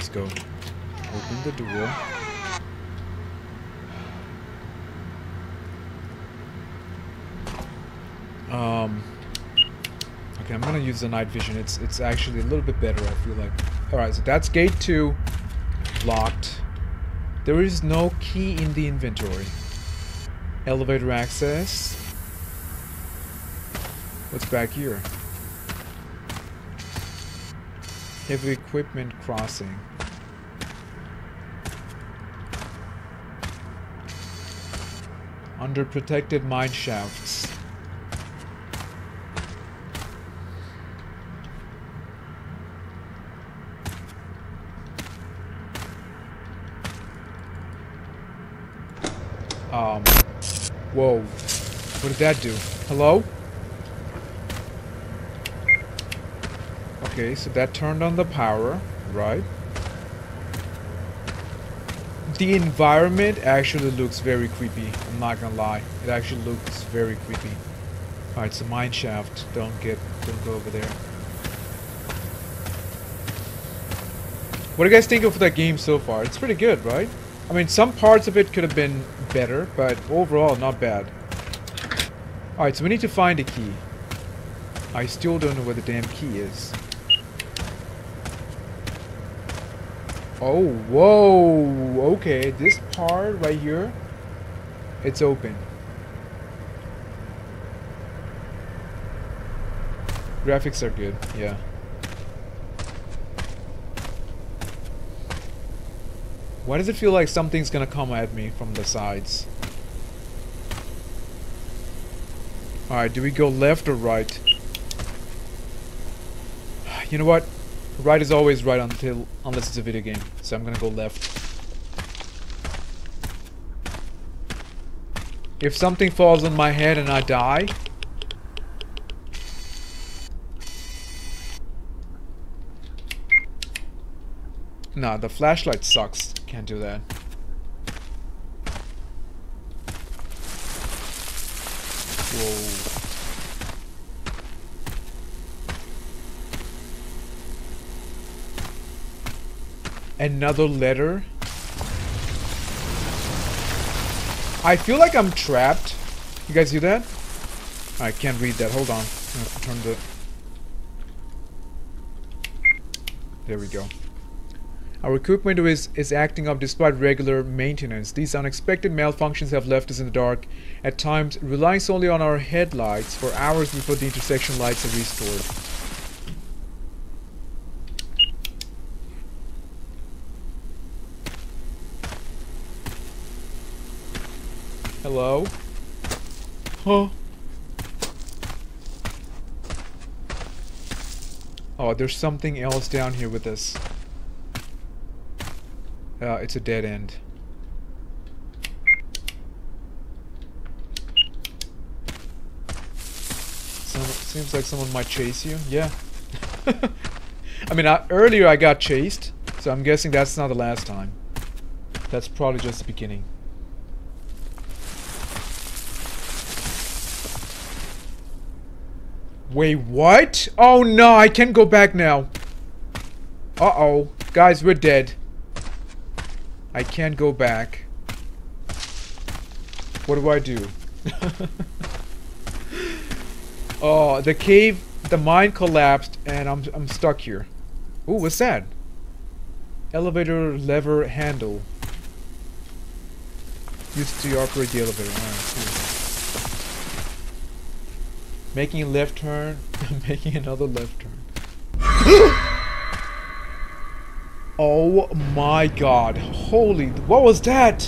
Let's go. Open the door. Um... Okay, I'm gonna use the night vision. It's it's actually a little bit better, I feel like. Alright, so that's gate 2. Locked. There is no key in the inventory. Elevator access. What's back here? Heavy equipment crossing. Under protected mine shafts. Um, whoa. What did that do? Hello? Okay, so that turned on the power, right? The environment actually looks very creepy, I'm not gonna lie. It actually looks very creepy. Alright, so mine shaft. Don't get, don't go over there. What do you guys think of that game so far? It's pretty good, right? I mean, some parts of it could have been better, but overall, not bad. Alright, so we need to find a key. I still don't know where the damn key is. Oh, whoa! Okay, this part right here, it's open. Graphics are good, yeah. Why does it feel like something's gonna come at me from the sides? Alright, do we go left or right? You know what? Right is always right until unless it's a video game. So I'm gonna go left. If something falls on my head and I die, Nah, the flashlight sucks. Can't do that. Whoa. Another letter? I feel like I'm trapped. You guys hear that? I can't read that. Hold on. turn the... There we go. Our equipment is, is acting up despite regular maintenance. These unexpected malfunctions have left us in the dark, at times relying solely on our headlights for hours before the intersection lights are restored. Hello? Huh? Oh, there's something else down here with us. Uh, it's a dead end. seems like someone might chase you. Yeah. I mean, uh, earlier I got chased, so I'm guessing that's not the last time. That's probably just the beginning. Wait, what? Oh no, I can't go back now. Uh-oh. Guys, we're dead. I can't go back. What do I do? oh, the cave, the mine collapsed and I'm, I'm stuck here. Ooh, what's that? Elevator lever handle. Used to operate the elevator. Ah, Making a left turn, making another left turn. Oh my god. Holy, what was that?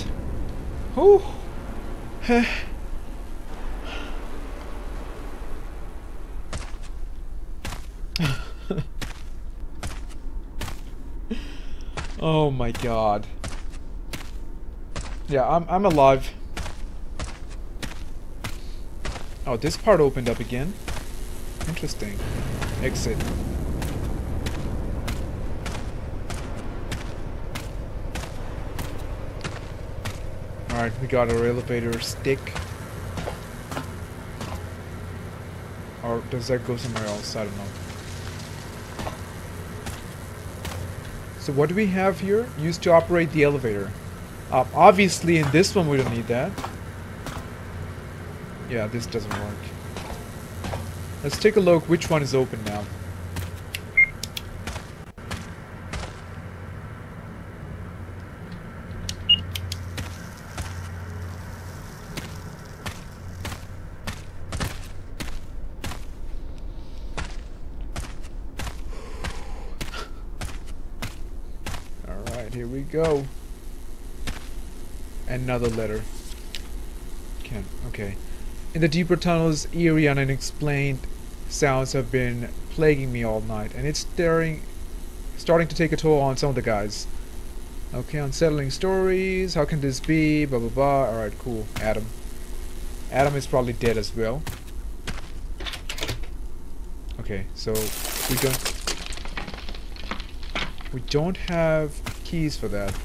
Whew. oh my god. Yeah, I'm, I'm alive. Oh, this part opened up again. Interesting. Exit. Alright, we got our elevator stick. Or does that go somewhere else? I don't know. So what do we have here? Used to operate the elevator. Uh, obviously in this one we don't need that. Yeah, this doesn't work. Let's take a look which one is open now. Alright, here we go. Another letter. Can okay. In the deeper tunnels, eerie and unexplained sounds have been plaguing me all night, and it's staring, starting to take a toll on some of the guys. Okay, unsettling stories. How can this be? Blah blah blah. All right, cool. Adam. Adam is probably dead as well. Okay, so we don't we don't have keys for that.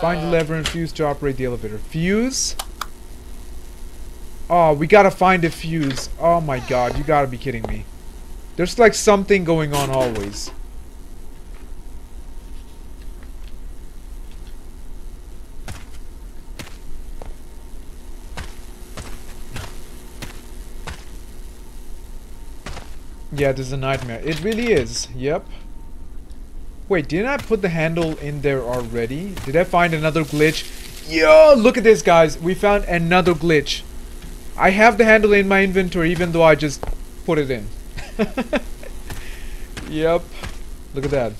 Find the lever and fuse to operate the elevator. Fuse? Oh, we gotta find a fuse. Oh my god, you gotta be kidding me. There's like something going on always. Yeah, this is a nightmare. It really is. Yep. Wait, didn't I put the handle in there already? Did I find another glitch? Yo, look at this, guys. We found another glitch. I have the handle in my inventory even though I just put it in. yep. Look at that.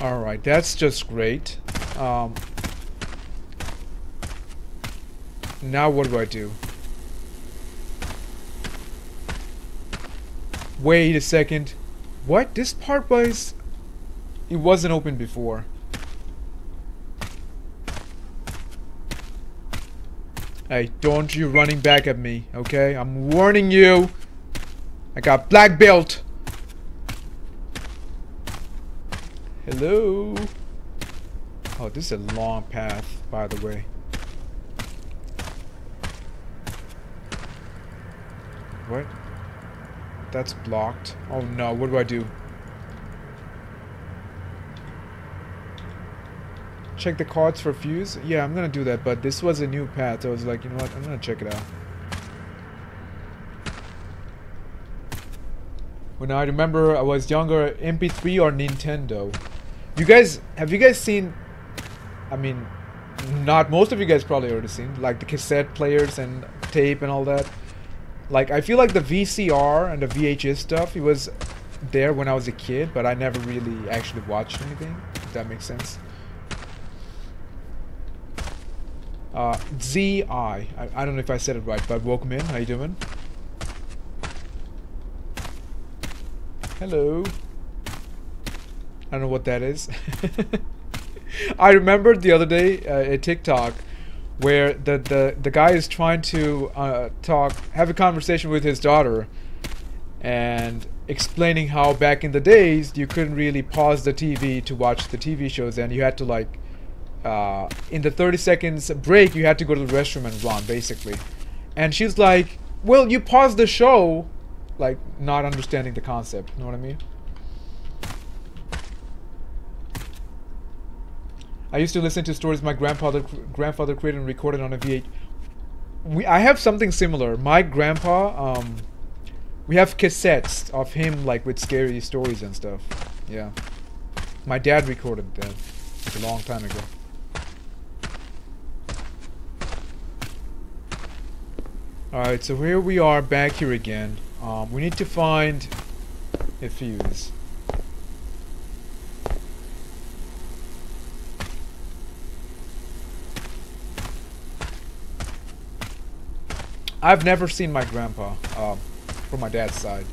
Alright, that's just great. Um, now what do I do? Wait a second. What? This part was... It wasn't open before. Hey, don't you running back at me, okay? I'm warning you. I got black belt. Hello? Oh, this is a long path, by the way. What? That's blocked. Oh no, what do I do? Check the cards for fuse? Yeah, I'm gonna do that, but this was a new path, I was like, you know what, I'm gonna check it out. When I remember I was younger, MP3 or Nintendo. You guys, have you guys seen I mean, not most of you guys probably already seen, like the cassette players and tape and all that. Like, I feel like the VCR and the VHS stuff, it was there when I was a kid, but I never really actually watched anything, if that makes sense. Uh, ZI, I, I don't know if I said it right, but welcome in, how you doing? Hello. I don't know what that is. I remember the other day uh, a TikTok where the, the, the guy is trying to uh, talk, have a conversation with his daughter and explaining how back in the days you couldn't really pause the TV to watch the TV shows and you had to like uh, in the 30 seconds break you had to go to the restroom and run basically. And she's like well you pause the show like not understanding the concept. You know what I mean I used to listen to stories my grandfather grandfather created and recorded on a V8. We, I have something similar. My grandpa, um, we have cassettes of him like with scary stories and stuff. Yeah. My dad recorded that a long time ago. Alright, so here we are back here again. Um, we need to find a fuse. I've never seen my grandpa uh, from my dad's side.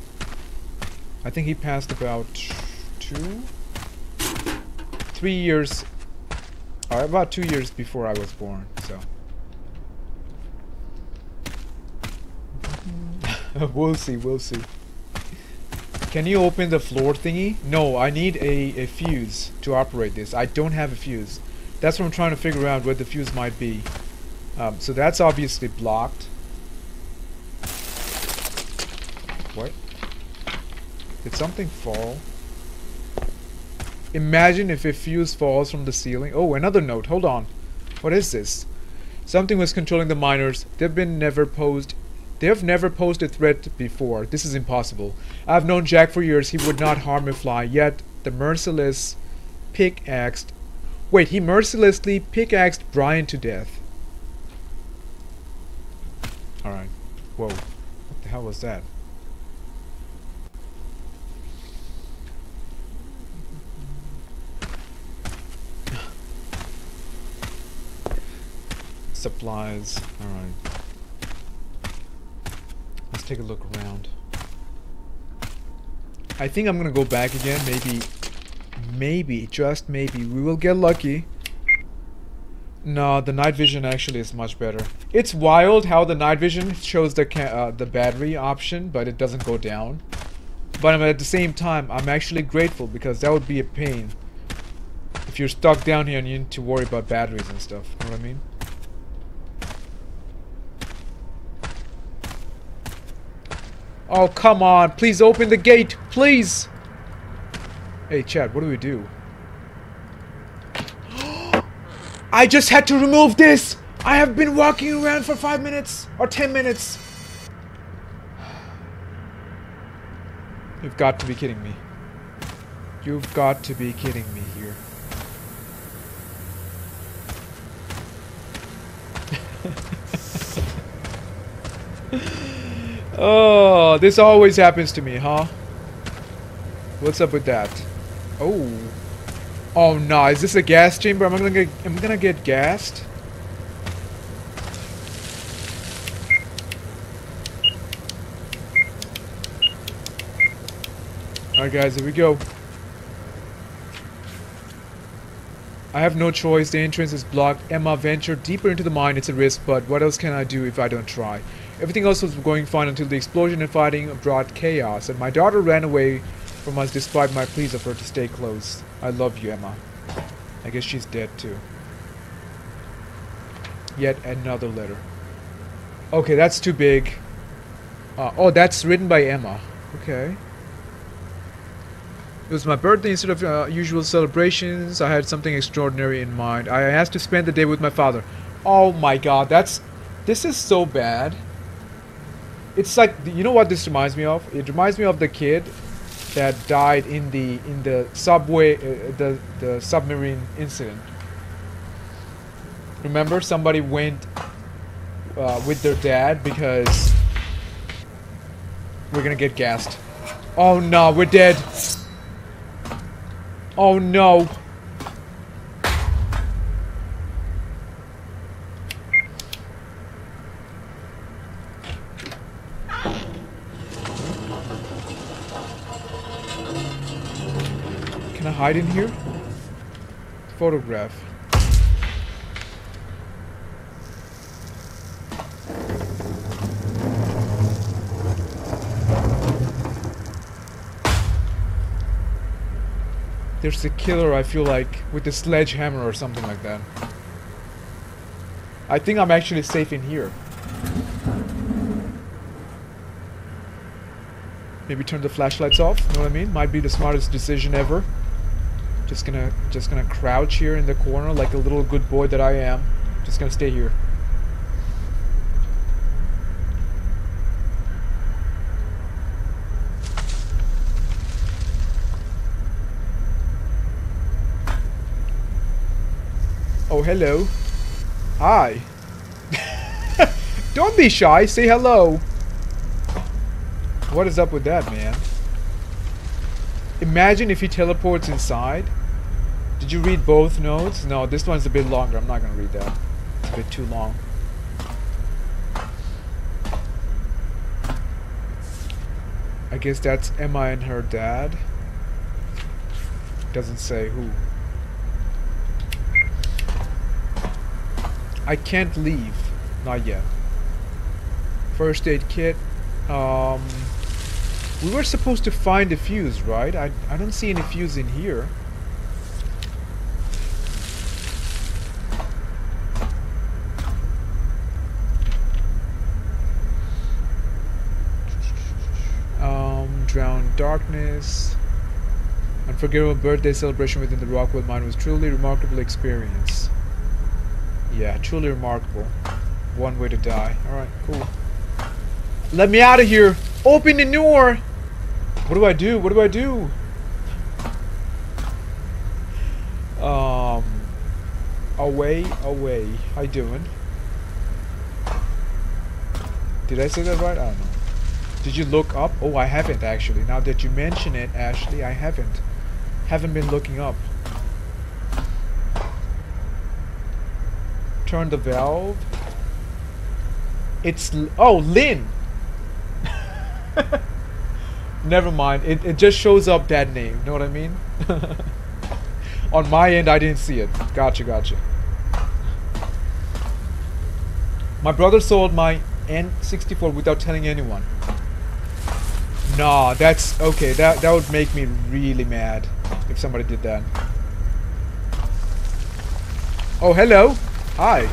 I think he passed about two, three years, or about two years before I was born. So we'll see. We'll see. Can you open the floor thingy? No, I need a, a fuse to operate this. I don't have a fuse. That's what I'm trying to figure out where the fuse might be. Um, so that's obviously blocked. What? Did something fall? Imagine if a fuse falls from the ceiling. Oh, another note. Hold on. What is this? Something was controlling the miners. They've been never posed. They have never posed a threat before. This is impossible. I've known Jack for years. He would not harm a fly. Yet the merciless pickaxed. Wait, he mercilessly pickaxed Brian to death. Alright. Whoa. What the hell was that? Supplies. Alright. Let's take a look around. I think I'm gonna go back again. Maybe, maybe, just maybe, we will get lucky. No, the night vision actually is much better. It's wild how the night vision shows the uh, the battery option, but it doesn't go down. But at the same time, I'm actually grateful because that would be a pain if you're stuck down here and you need to worry about batteries and stuff. You know what I mean? Oh, come on. Please open the gate. Please. Hey, chat, what do we do? I just had to remove this. I have been walking around for five minutes or ten minutes. You've got to be kidding me. You've got to be kidding me here. oh, this always happens to me, huh? What's up with that? Oh. Oh no, is this a gas chamber? Am I gonna get am I gonna get gassed? Alright guys, here we go. I have no choice, the entrance is blocked. Emma ventured deeper into the mine, it's a risk, but what else can I do if I don't try? Everything else was going fine until the explosion and fighting brought chaos, and my daughter ran away from us despite my pleas of her to stay close. I love you, Emma. I guess she's dead too. Yet another letter. Okay, that's too big. Uh, oh, that's written by Emma. Okay. It was my birthday instead of uh, usual celebrations. I had something extraordinary in mind. I asked to spend the day with my father. Oh my god, that's... This is so bad. It's like, you know what this reminds me of? It reminds me of the kid that died in the in the subway, uh, the the submarine incident. Remember, somebody went uh, with their dad because we're gonna get gassed. Oh no, we're dead. Oh no. Hide in here? Photograph. There's a killer, I feel like, with a sledgehammer or something like that. I think I'm actually safe in here. Maybe turn the flashlights off, you know what I mean? Might be the smartest decision ever. Just gonna, just gonna crouch here in the corner like a little good boy that I am. Just gonna stay here. Oh, hello. Hi. Don't be shy. Say hello. What is up with that, man? Imagine if he teleports inside. Did you read both notes? No, this one's a bit longer. I'm not going to read that. It's a bit too long. I guess that's Emma and her dad. Doesn't say who. I can't leave. Not yet. First aid kit. Um, we were supposed to find a fuse, right? I, I don't see any fuse in here. Um, drowned darkness. Unforgettable birthday celebration within the Rockwell mine was truly remarkable experience. Yeah, truly remarkable. One way to die. Alright, cool. Let me out of here! Open the door! What do I do? What do I do? Um... Away, away. How you doing? Did I say that right? I don't know. Did you look up? Oh, I haven't actually. Now that you mention it, Ashley, I haven't. Haven't been looking up. Turn the valve. It's... Oh, Lynn! Never mind. It, it just shows up that name. Know what I mean? On my end, I didn't see it. Gotcha, gotcha. My brother sold my N64 without telling anyone. Nah, that's... Okay, that, that would make me really mad if somebody did that. Oh, hello. Hi.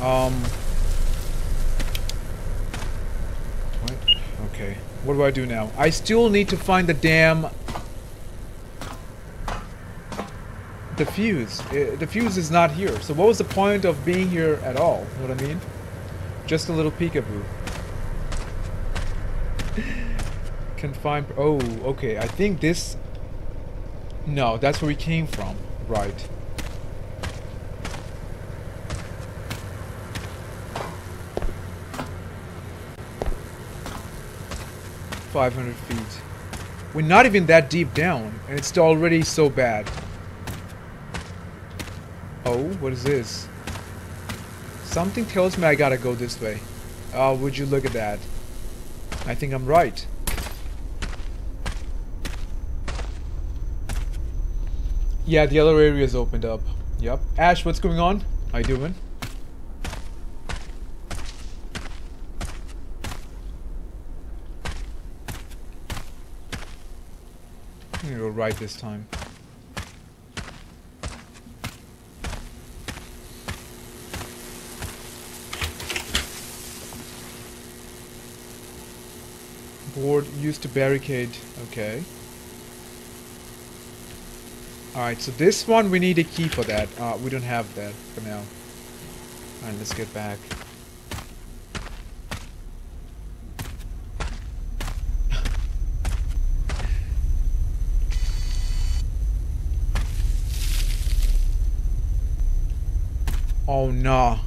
Um. What? Okay. What do I do now? I still need to find the damn. The fuse. The fuse is not here. So what was the point of being here at all? You know what I mean? Just a little peekaboo. Can find. Oh, okay. I think this. No, that's where we came from. Right. Five hundred feet. We're not even that deep down, and it's already so bad. Oh, what is this? Something tells me I gotta go this way. Oh, would you look at that? I think I'm right. Yeah, the other area's opened up. Yep. Ash, what's going on? How you doing? I'm gonna go right this time. Board used to barricade. Okay. Alright, so this one we need a key for that. Uh, we don't have that for now. Alright, let's get back. Oh no.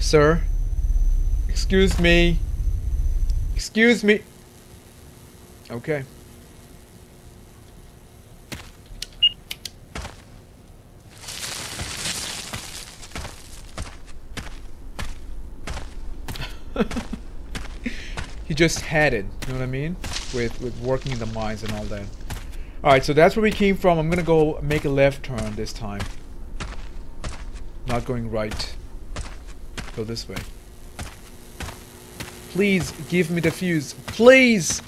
Sir? Excuse me. Excuse me. Okay. he just had it, you know what I mean? With with working in the mines and all that. Alright, so that's where we came from. I'm gonna go make a left turn this time. Not going right. Go this way. Please give me the fuse. Please!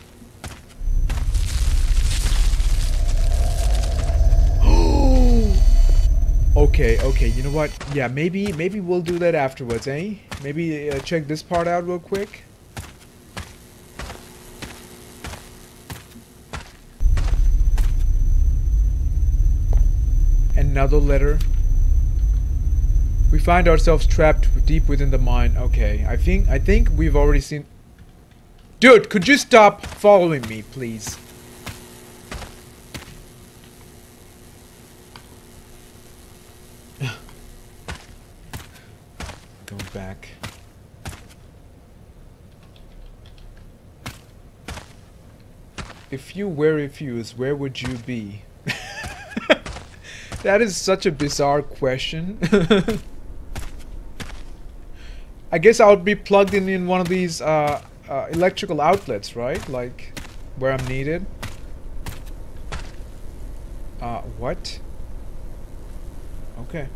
okay, okay, you know what? Yeah, maybe maybe we'll do that afterwards, eh? Maybe uh, check this part out real quick. Another letter. We find ourselves trapped deep within the mine. Okay, I think I think we've already seen. Dude, could you stop following me, please? Go back. If you were a fuse, where would you be? that is such a bizarre question. I guess I would be plugged in in one of these uh, uh, electrical outlets, right? Like, where I'm needed. Uh, what? Okay.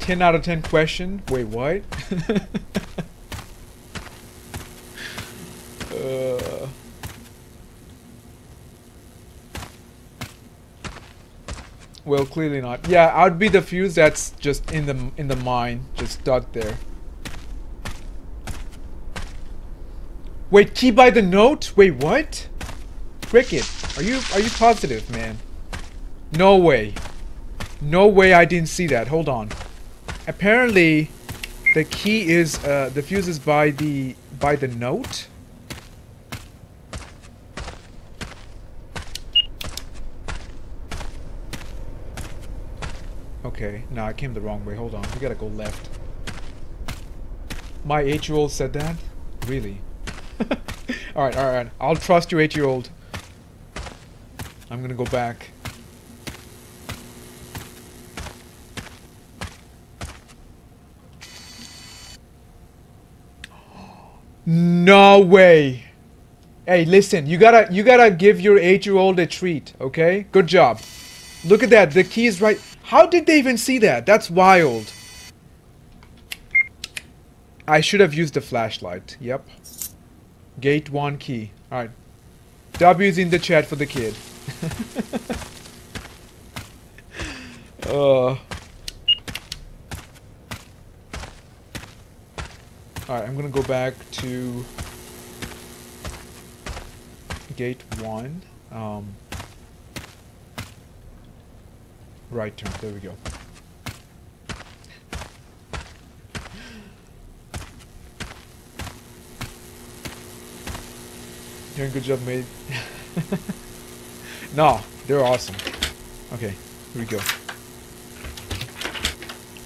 Ten out of ten question. Wait, what? uh. Well, clearly not. Yeah, I'd be the fuse that's just in the in the mine, just stuck there. Wait, key by the note? Wait, what? Cricket, are you are you positive, man? No way. No way I didn't see that. Hold on. Apparently, the key is uh, the fuse is by the by the note. Okay, no, I came the wrong way. Hold on, we gotta go left. My eight-year-old said that? Really? alright, alright. I'll trust your eight-year-old. I'm gonna go back. No way. Hey, listen, you gotta you gotta give your eight-year-old a treat, okay? Good job. Look at that, the key is right. How did they even see that? That's wild. I should have used the flashlight. Yep. Gate 1 key. Alright. W is in the chat for the kid. uh. Alright, I'm gonna go back to gate 1. Um, right turn, there we go. Doing good job, mate. no, they're awesome. Okay, here we go.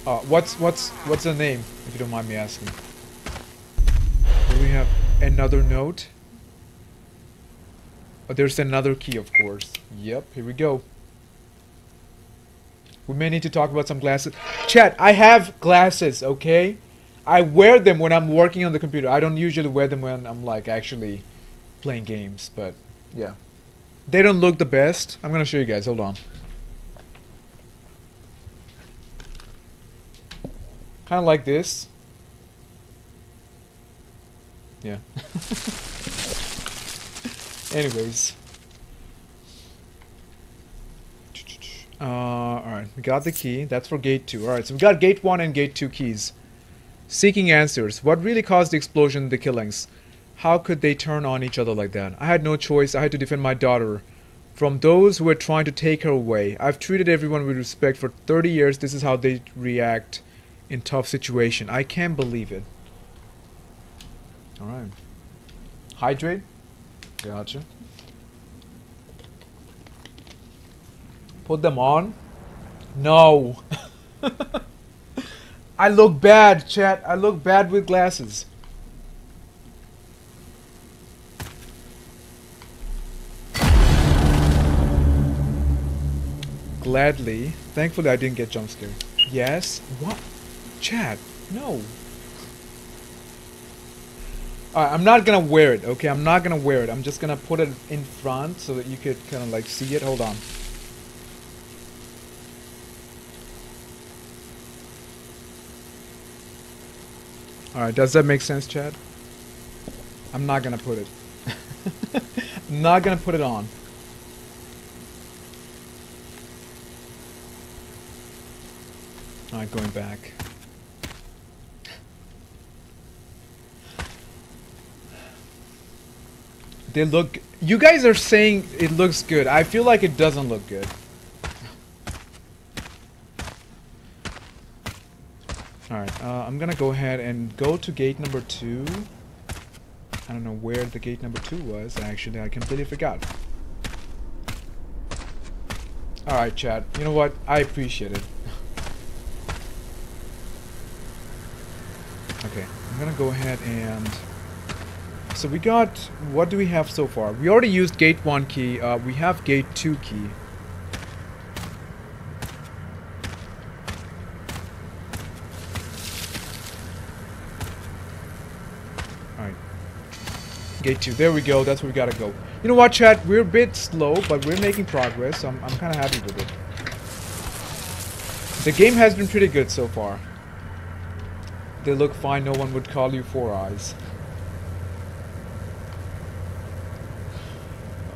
Uh, what's what's what's the name, if you don't mind me asking? Do we have another note? Oh, there's another key, of course. Yep, here we go. We may need to talk about some glasses. Chat, I have glasses, okay? I wear them when I'm working on the computer. I don't usually wear them when I'm like actually playing games, but yeah. They don't look the best. I'm gonna show you guys, hold on. Kinda like this. Yeah. Anyways. Uh, alright, we got the key. That's for gate 2. Alright, so we got gate 1 and gate 2 keys. Seeking answers. What really caused the explosion the killings? How could they turn on each other like that? I had no choice. I had to defend my daughter from those who were trying to take her away. I've treated everyone with respect for 30 years. This is how they react in tough situation. I can't believe it. Alright. Hydrate. Gotcha. Put them on? No. I look bad, chat. I look bad with glasses. Gladly. Thankfully, I didn't get jump scared. Yes? What? Chat. No. Alright, I'm not gonna wear it, okay? I'm not gonna wear it. I'm just gonna put it in front so that you could kind of like see it. Hold on. Alright, does that make sense, chat? I'm not gonna put it. I'm not gonna put it on. Alright, going back. They look... You guys are saying it looks good. I feel like it doesn't look good. Alright, uh, I'm gonna go ahead and go to gate number two. I don't know where the gate number two was, actually. I completely forgot. Alright, chat. You know what? I appreciate it. okay, I'm gonna go ahead and... So we got... What do we have so far? We already used gate 1 key. Uh, we have gate 2 key. Gate 2. There we go. That's where we gotta go. You know what, chat? We're a bit slow, but we're making progress. I'm, I'm kind of happy with it. The game has been pretty good so far. They look fine. No one would call you Four Eyes.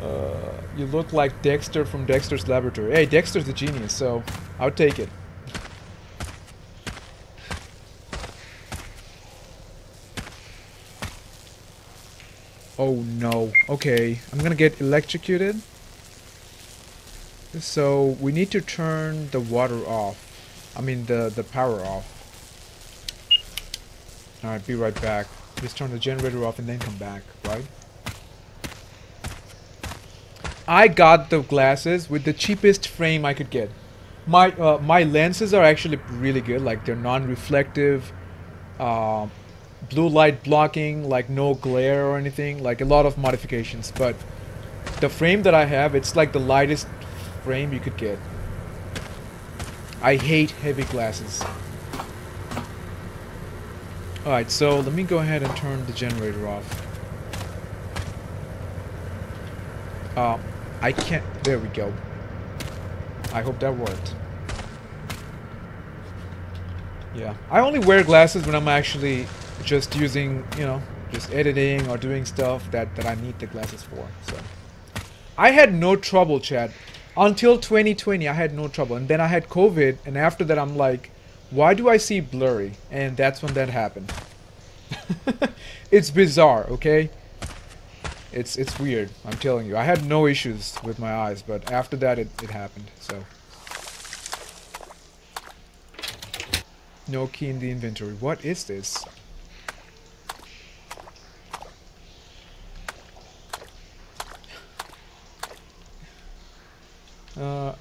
Uh, you look like Dexter from Dexter's Laboratory. Hey, Dexter's a genius, so I'll take it. Oh no. Okay, I'm gonna get electrocuted. So we need to turn the water off. I mean the, the power off. Alright, be right back. Just turn the generator off and then come back, right? I got the glasses with the cheapest frame I could get. My uh, my lenses are actually really good, like they're non-reflective. Uh, blue light blocking, like no glare or anything, like a lot of modifications. But the frame that I have, it's like the lightest frame you could get. I hate heavy glasses. Alright, so let me go ahead and turn the generator off. Uh, I can't... There we go. I hope that worked. Yeah. I only wear glasses when I'm actually just using, you know, just editing or doing stuff that, that I need the glasses for. So I had no trouble, chat. Until 2020, I had no trouble. And then I had COVID, and after that, I'm like, why do I see blurry? And that's when that happened. it's bizarre, okay? It's it's weird, I'm telling you. I had no issues with my eyes, but after that, it, it happened, so. No key in the inventory. What is this? Uh,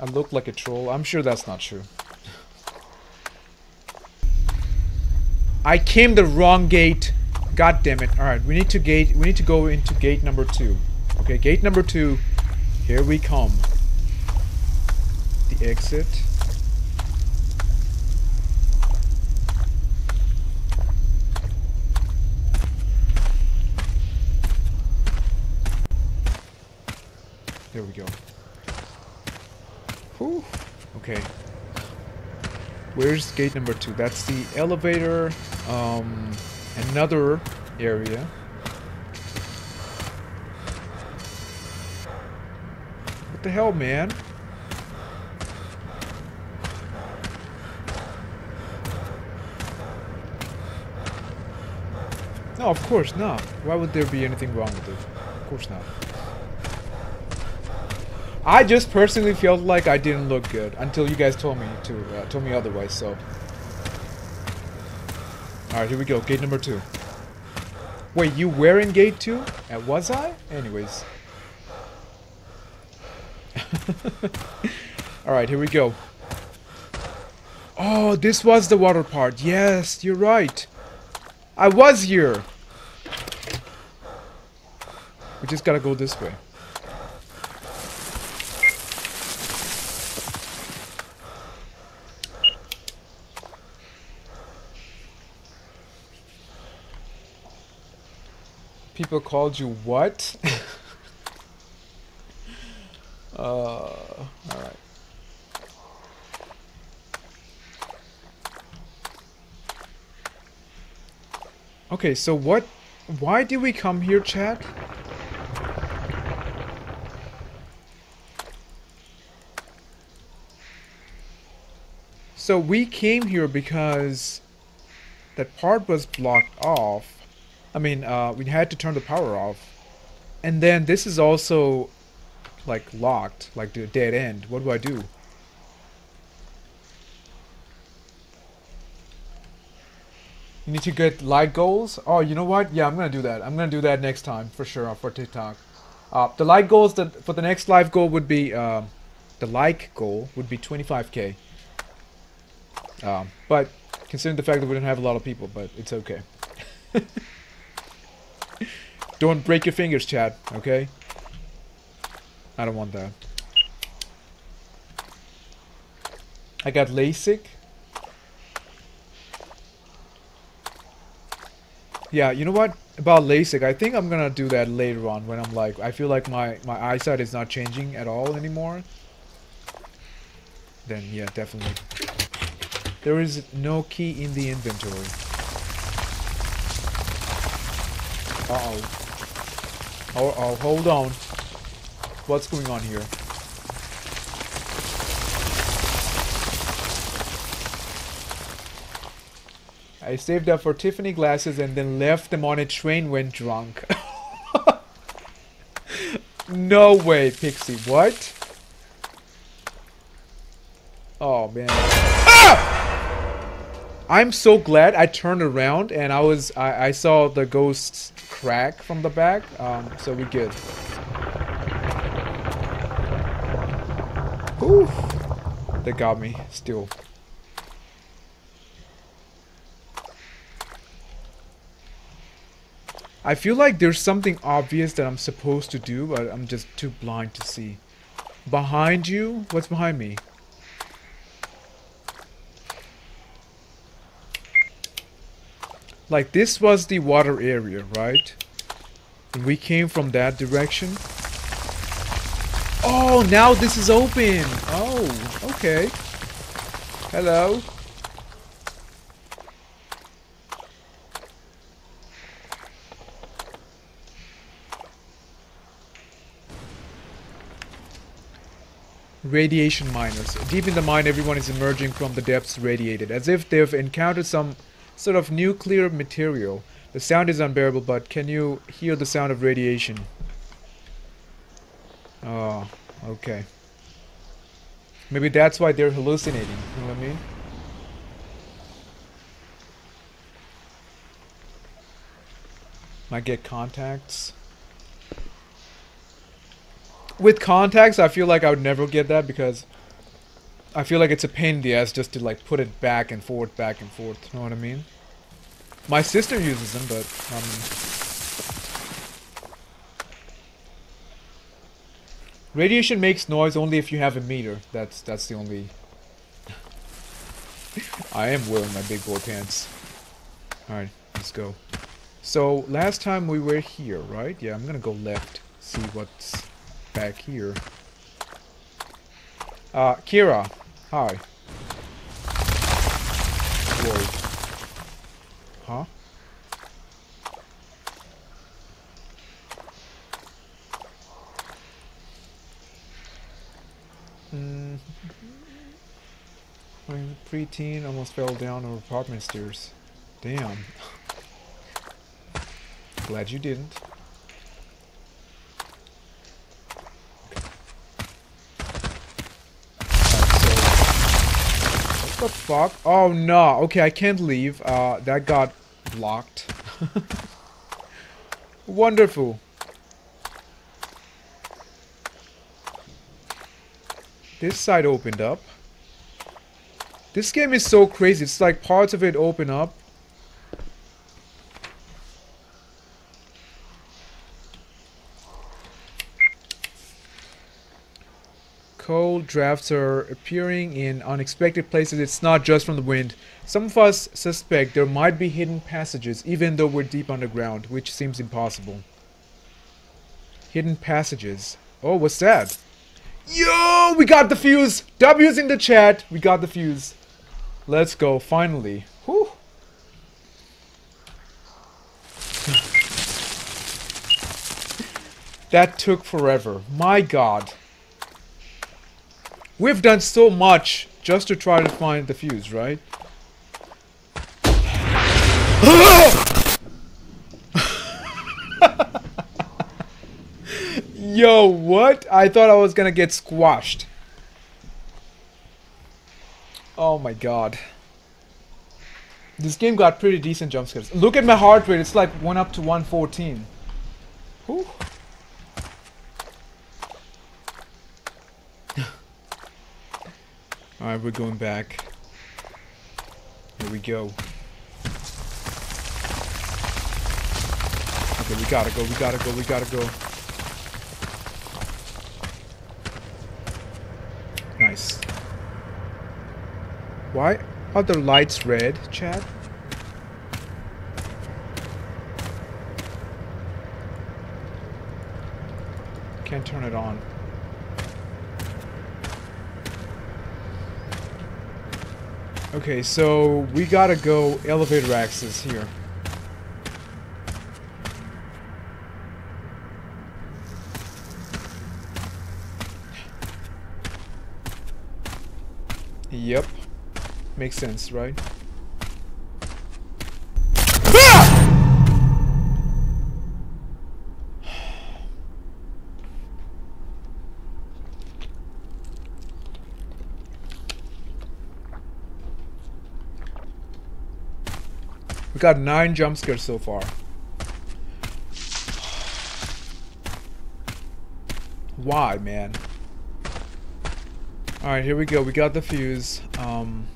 I look like a troll. I'm sure that's not true. I came the wrong gate. God damn it. Alright, we need to gate we need to go into gate number two. Okay, gate number two. Here we come. The exit. There we go. Whew. Okay. Where's gate number two? That's the elevator. Um, another area. What the hell, man? No, of course not. Why would there be anything wrong with it? Of course not. I just personally felt like I didn't look good until you guys told me to uh, told me otherwise. So, all right, here we go. Gate number two. Wait, you were in gate two? And was I? Anyways. all right, here we go. Oh, this was the water part. Yes, you're right. I was here. We just gotta go this way. People called you what? uh, alright. Okay, so what... Why did we come here, chat? So we came here because that part was blocked off I mean, uh, we had to turn the power off. And then this is also, like, locked, like the dead end. What do I do? You need to get like goals? Oh, you know what? Yeah, I'm gonna do that. I'm gonna do that next time, for sure, for TikTok. Uh, the like goals that for the next live goal would be, uh, the like goal would be 25k. Um, but, considering the fact that we don't have a lot of people, but it's okay. Don't break your fingers, chat, okay? I don't want that. I got LASIK. Yeah, you know what? About LASIK, I think I'm gonna do that later on when I'm like, I feel like my, my eyesight is not changing at all anymore. Then, yeah, definitely. There is no key in the inventory. Uh-oh. Oh, oh, hold on. What's going on here? I saved up for Tiffany glasses and then left them on a train when drunk. no way, Pixie. What? Oh, man. I'm so glad I turned around and I was I, I saw the ghosts crack from the back, um, so we good. Whew. They got me, still. I feel like there's something obvious that I'm supposed to do, but I'm just too blind to see. Behind you? What's behind me? Like this was the water area, right? And we came from that direction. Oh, now this is open. Oh, okay. Hello. Radiation miners. Deep in the mine, everyone is emerging from the depths radiated, as if they've encountered some sort of nuclear material. The sound is unbearable, but can you hear the sound of radiation? Oh, okay. Maybe that's why they're hallucinating, you know what I mean? Might get contacts. With contacts, I feel like I would never get that because I feel like it's a pain in the ass just to like put it back and forth, back and forth. You know what I mean? My sister uses them, but um, radiation makes noise only if you have a meter. That's that's the only. I am wearing my big boy pants. All right, let's go. So last time we were here, right? Yeah, I'm gonna go left. See what's back here. Uh, Kira, hi. Whoa. Huh? Mm. My preteen almost fell down our apartment stairs. Damn. Glad you didn't. What the fuck? Oh no, okay, I can't leave. Uh, that got blocked. Wonderful. This side opened up. This game is so crazy. It's like parts of it open up. Cold drafts are appearing in unexpected places. It's not just from the wind. Some of us suspect there might be hidden passages even though we're deep underground, which seems impossible. Hidden passages. Oh, what's that? Yo, we got the fuse! W's in the chat. We got the fuse. Let's go, finally. Whew. that took forever. My god. We've done so much just to try to find the fuse, right? Yo, what? I thought I was gonna get squashed. Oh my god. This game got pretty decent jump scares. Look at my heart rate, it's like 1 up to 114. Whew. Alright, we're going back. Here we go. Okay, we gotta go, we gotta go, we gotta go. Nice. Why are the lights red, chat? Can't turn it on. Okay, so we gotta go elevator access here. Yep. Makes sense, right? Got nine jump scares so far. Why, man? Alright, here we go. We got the fuse. Um,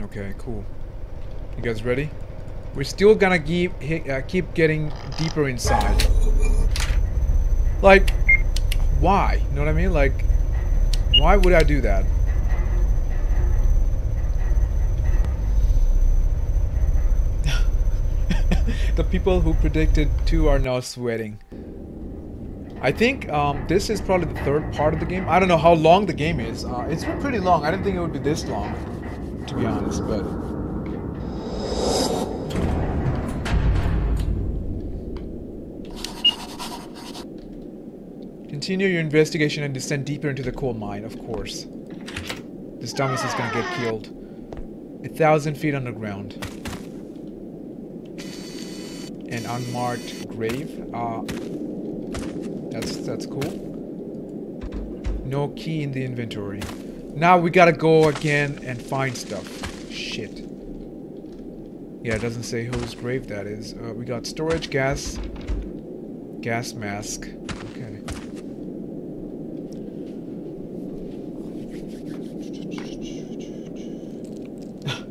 okay, cool. You guys ready? We're still gonna keep uh, keep getting deeper inside. Like, why? You know what I mean? Like, why would I do that? The people who predicted two are now sweating. I think um, this is probably the third part of the game. I don't know how long the game is. Uh, it's been pretty long. I didn't think it would be this long, to be honest, but... Continue your investigation and descend deeper into the coal mine, of course. This dummies is gonna get killed. A thousand feet underground. An unmarked grave. Uh, that's that's cool. No key in the inventory. Now we gotta go again and find stuff. Shit. Yeah, it doesn't say whose grave that is. Uh, we got storage, gas, gas mask. Okay.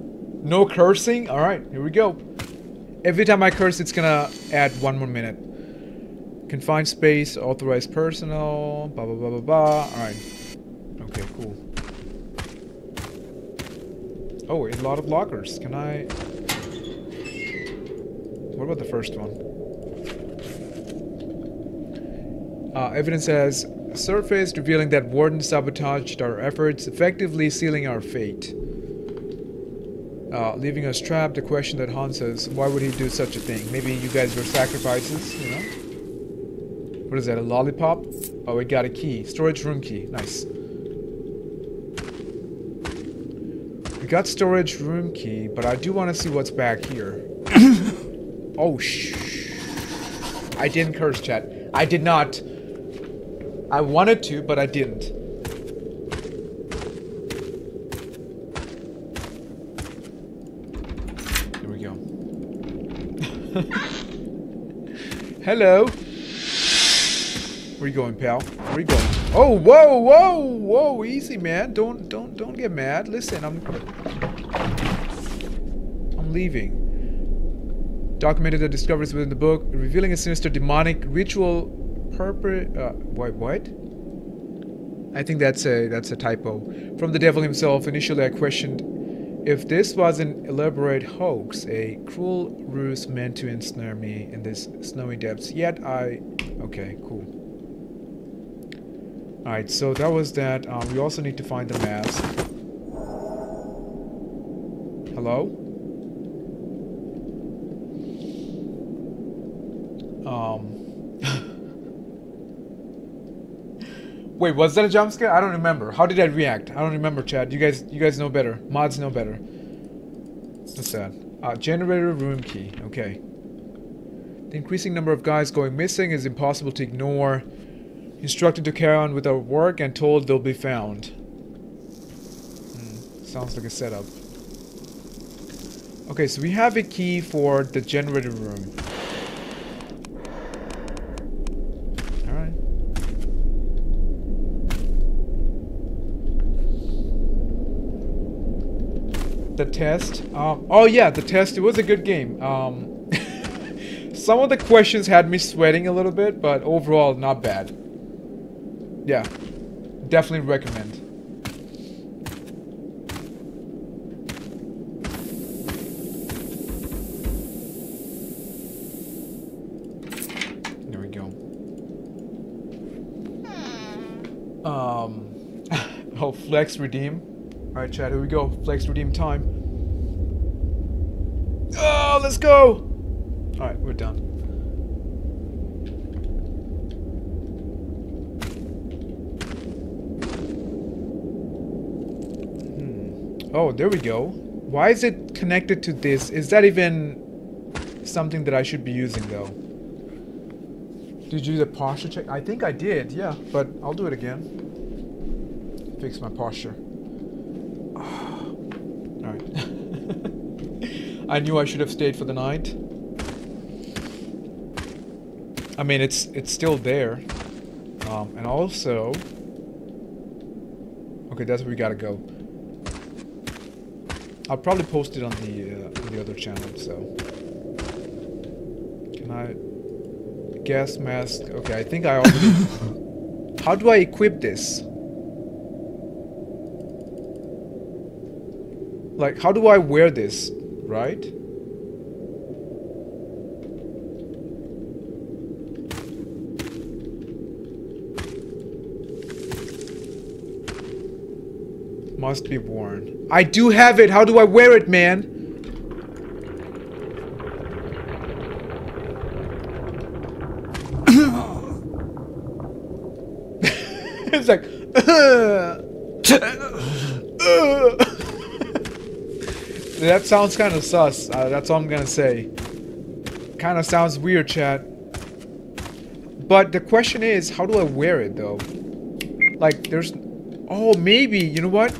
no cursing? Alright, here we go. Every time I curse, it's gonna add one more minute. Confined space, authorized personnel, blah blah blah blah blah. Alright. Okay, cool. Oh, a lot of lockers. Can I... What about the first one? Uh, evidence has surfaced revealing that Warden sabotaged our efforts, effectively sealing our fate. Uh, leaving us trapped, the question that haunts us, why would he do such a thing? Maybe you guys were sacrifices, you know? What is that, a lollipop? Oh, we got a key. Storage room key. Nice. We got storage room key, but I do want to see what's back here. oh, shh. I didn't curse, chat. I did not. I wanted to, but I didn't. Here we go. Hello. Where you going, pal? Where you going? Oh, whoa, whoa, whoa, easy, man. Don't, don't, don't get mad. Listen, I'm, I'm leaving. Documented the discoveries within the book, revealing a sinister demonic ritual purpose. Uh, what? What? I think that's a that's a typo. From the devil himself. Initially, I questioned if this was an elaborate hoax, a cruel ruse meant to ensnare me in this snowy depths. Yet I, okay, cool. Alright, so that was that. Um, we also need to find the mask. Hello? Um... Wait, was that a jump scare? I don't remember. How did I react? I don't remember, chat. You guys, you guys know better. Mods know better. What's that? Uh, generator room key. Okay. The increasing number of guys going missing is impossible to ignore. Instructed to carry on with our work and told they'll be found. Hmm, sounds like a setup. Okay, so we have a key for the generator room. Alright. The test. Um, oh yeah, the test. It was a good game. Um, some of the questions had me sweating a little bit, but overall, not bad yeah, definitely recommend. There we go. Um, oh, flex redeem. All right, chat, here we go. Flex redeem time. Let's go. All right, we're done. Hmm. Oh, there we go. Why is it connected to this? Is that even something that I should be using, though? Did you do the posture check? I think I did, yeah. But I'll do it again. Fix my posture. Alright. I knew I should have stayed for the night. I mean, it's it's still there. Um, and also... Okay, that's where we gotta go. I'll probably post it on the uh, on the other channel. So Can I... Gas mask. Okay, I think I already... How do I equip this? Like, how do I wear this? Right? Must be worn. I do have it! How do I wear it, man? it's like... that sounds kind of sus. Uh, that's all I'm gonna say. Kind of sounds weird, chat. But the question is, how do I wear it, though? Like, there's... Oh, maybe, you know what?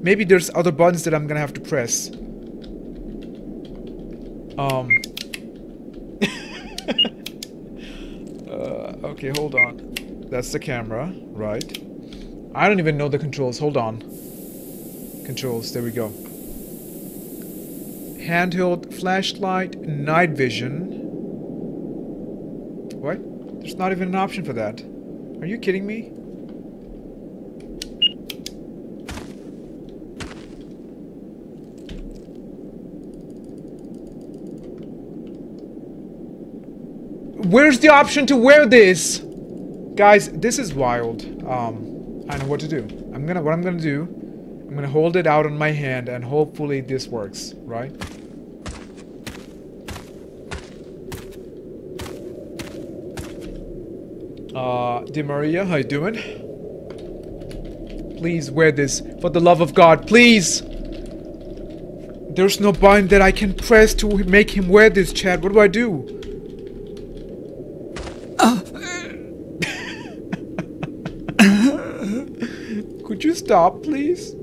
Maybe there's other buttons that I'm gonna have to press. Um. uh, okay, hold on. That's the camera, right? I don't even know the controls. Hold on. Controls, there we go. Handheld flashlight, night vision. What? There's not even an option for that. Are you kidding me? Where's the option to wear this? Guys, this is wild. Um, I know what to do. I'm gonna, what I'm gonna do, I'm gonna hold it out on my hand and hopefully this works, right? Uh, Di Maria, how you doing? Please wear this, for the love of God, please! There's no button that I can press to make him wear this, chat. What do I do? Could you stop, please?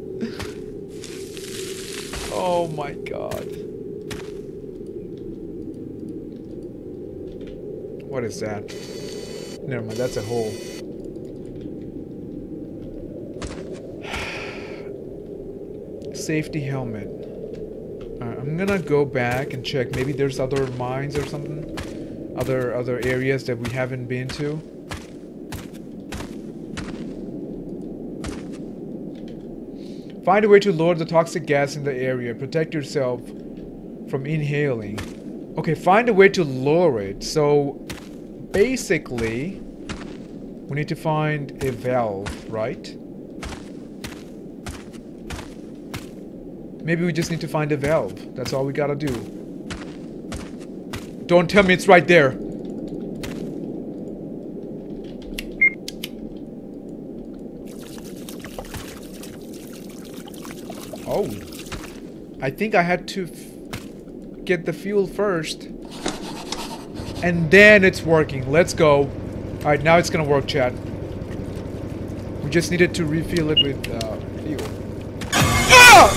Oh my god. What is that? Never mind, that's a hole. Safety helmet. I'm gonna go back and check. Maybe there's other mines or something. Other other areas that we haven't been to. Find a way to lower the toxic gas in the area. Protect yourself from inhaling. Okay, find a way to lower it. So, basically, we need to find a valve, right? Maybe we just need to find a valve. That's all we gotta do. Don't tell me it's right there. Oh. I think I had to get the fuel first. And then it's working. Let's go. Alright, now it's gonna work, chat. We just needed to refill it with uh, fuel. Ah!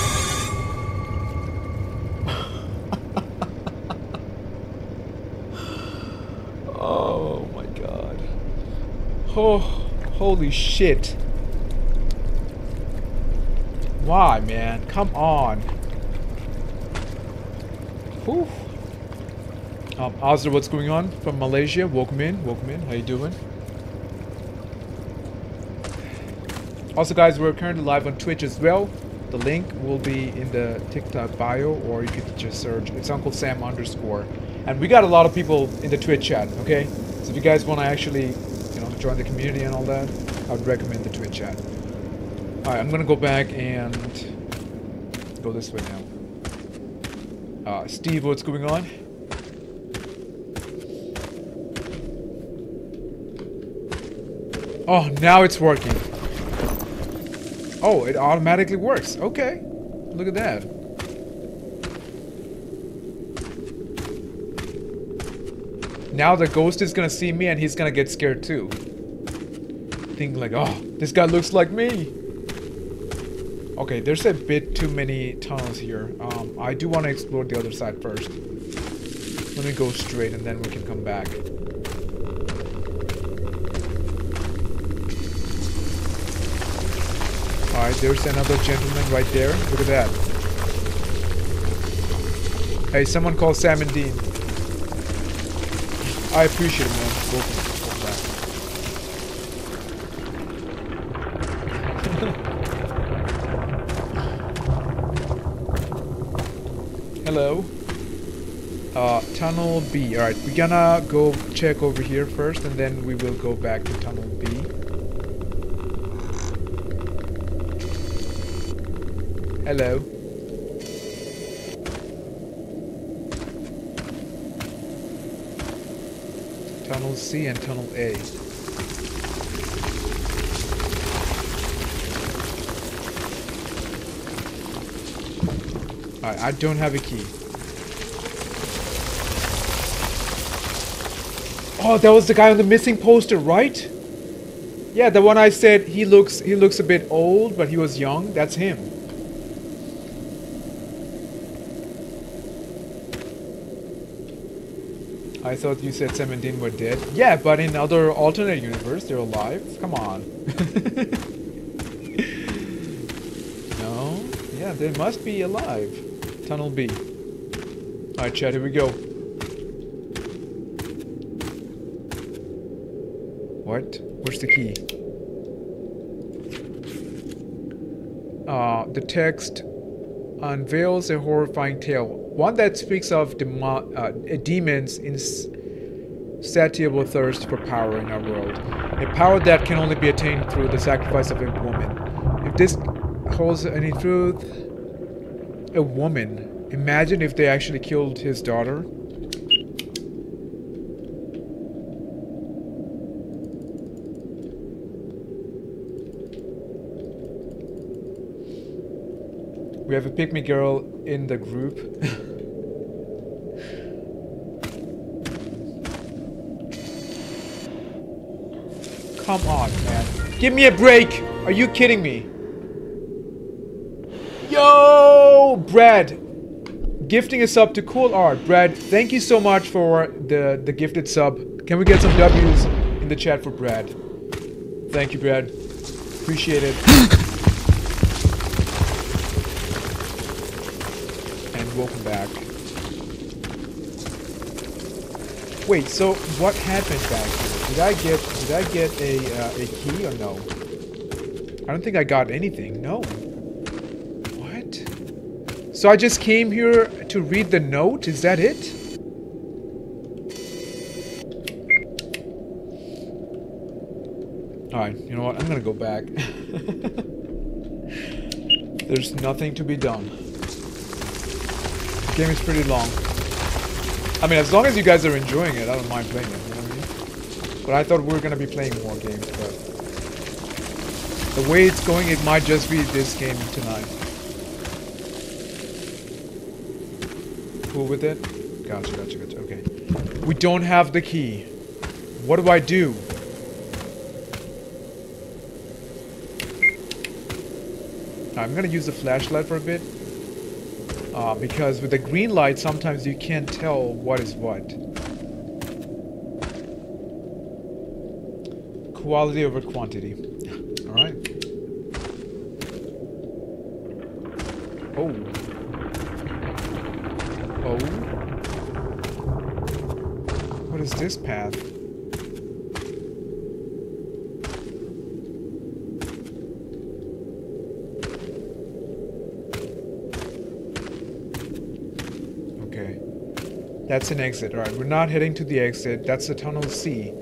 oh my god. Oh, holy shit. Why, man? Come on. Whew. Um, Azra, what's going on from Malaysia? Welcome in, welcome in. How you doing? Also, guys, we're currently live on Twitch as well. The link will be in the TikTok bio, or you could just search it's Uncle Sam underscore. And we got a lot of people in the Twitch chat, okay? So if you guys want to actually, you know, join the community and all that, I would recommend the Twitch chat. Alright, I'm gonna go back and go this way now. Uh, Steve, what's going on? Oh, now it's working. Oh, it automatically works. Okay. Look at that. Now the ghost is gonna see me and he's gonna get scared too. Think like, oh, this guy looks like me. Okay, there's a bit too many tunnels here. Um, I do want to explore the other side first. Let me go straight and then we can come back. Alright, there's another gentleman right there. Look at that. Hey, someone call Sam and Dean. I appreciate it, man. Welcome, welcome back. Hello. Uh, tunnel B. Alright, we're gonna go check over here first and then we will go back to tunnel B. Hello. Tunnel C and Tunnel A. Alright, I don't have a key. Oh, that was the guy on the missing poster, right? Yeah, the one I said he looks he looks a bit old, but he was young. That's him. I thought you said Sam and Dean were dead. Yeah, but in other alternate universe, they're alive. Come on. no? Yeah, they must be alive. Tunnel B. Alright, chat, here we go. What? Where's the key? Uh, the text unveils a horrifying tale, one that speaks of demo- uh, demon's insatiable thirst for power in our world, a power that can only be attained through the sacrifice of a woman. If this holds any truth, a woman. Imagine if they actually killed his daughter. Have a pygmy girl in the group. Come on, man. Give me a break! Are you kidding me? Yo! Brad! Gifting a sub to Cool Art. Brad, thank you so much for the, the gifted sub. Can we get some W's in the chat for Brad? Thank you, Brad. Appreciate it. welcome back. Wait, so what happened back here? Did I get did I get a uh, a key or no? I don't think I got anything. No. What? So I just came here to read the note. Is that it? All right. You know what? I'm gonna go back. There's nothing to be done The game is pretty long. I mean, as long as you guys are enjoying it, I don't mind playing it, you know what I mean? But I thought we were gonna be playing more games, but... The way it's going, it might just be this game tonight. Cool with it? Gotcha, gotcha, gotcha, okay. We don't have the key. What do I do? I'm gonna use the flashlight for a bit. Uh, because with the green light, sometimes you can't tell what is what. Quality over quantity. Alright. Oh. Oh. What is this path? That's an exit. Alright, we're not heading to the exit. That's the tunnel C.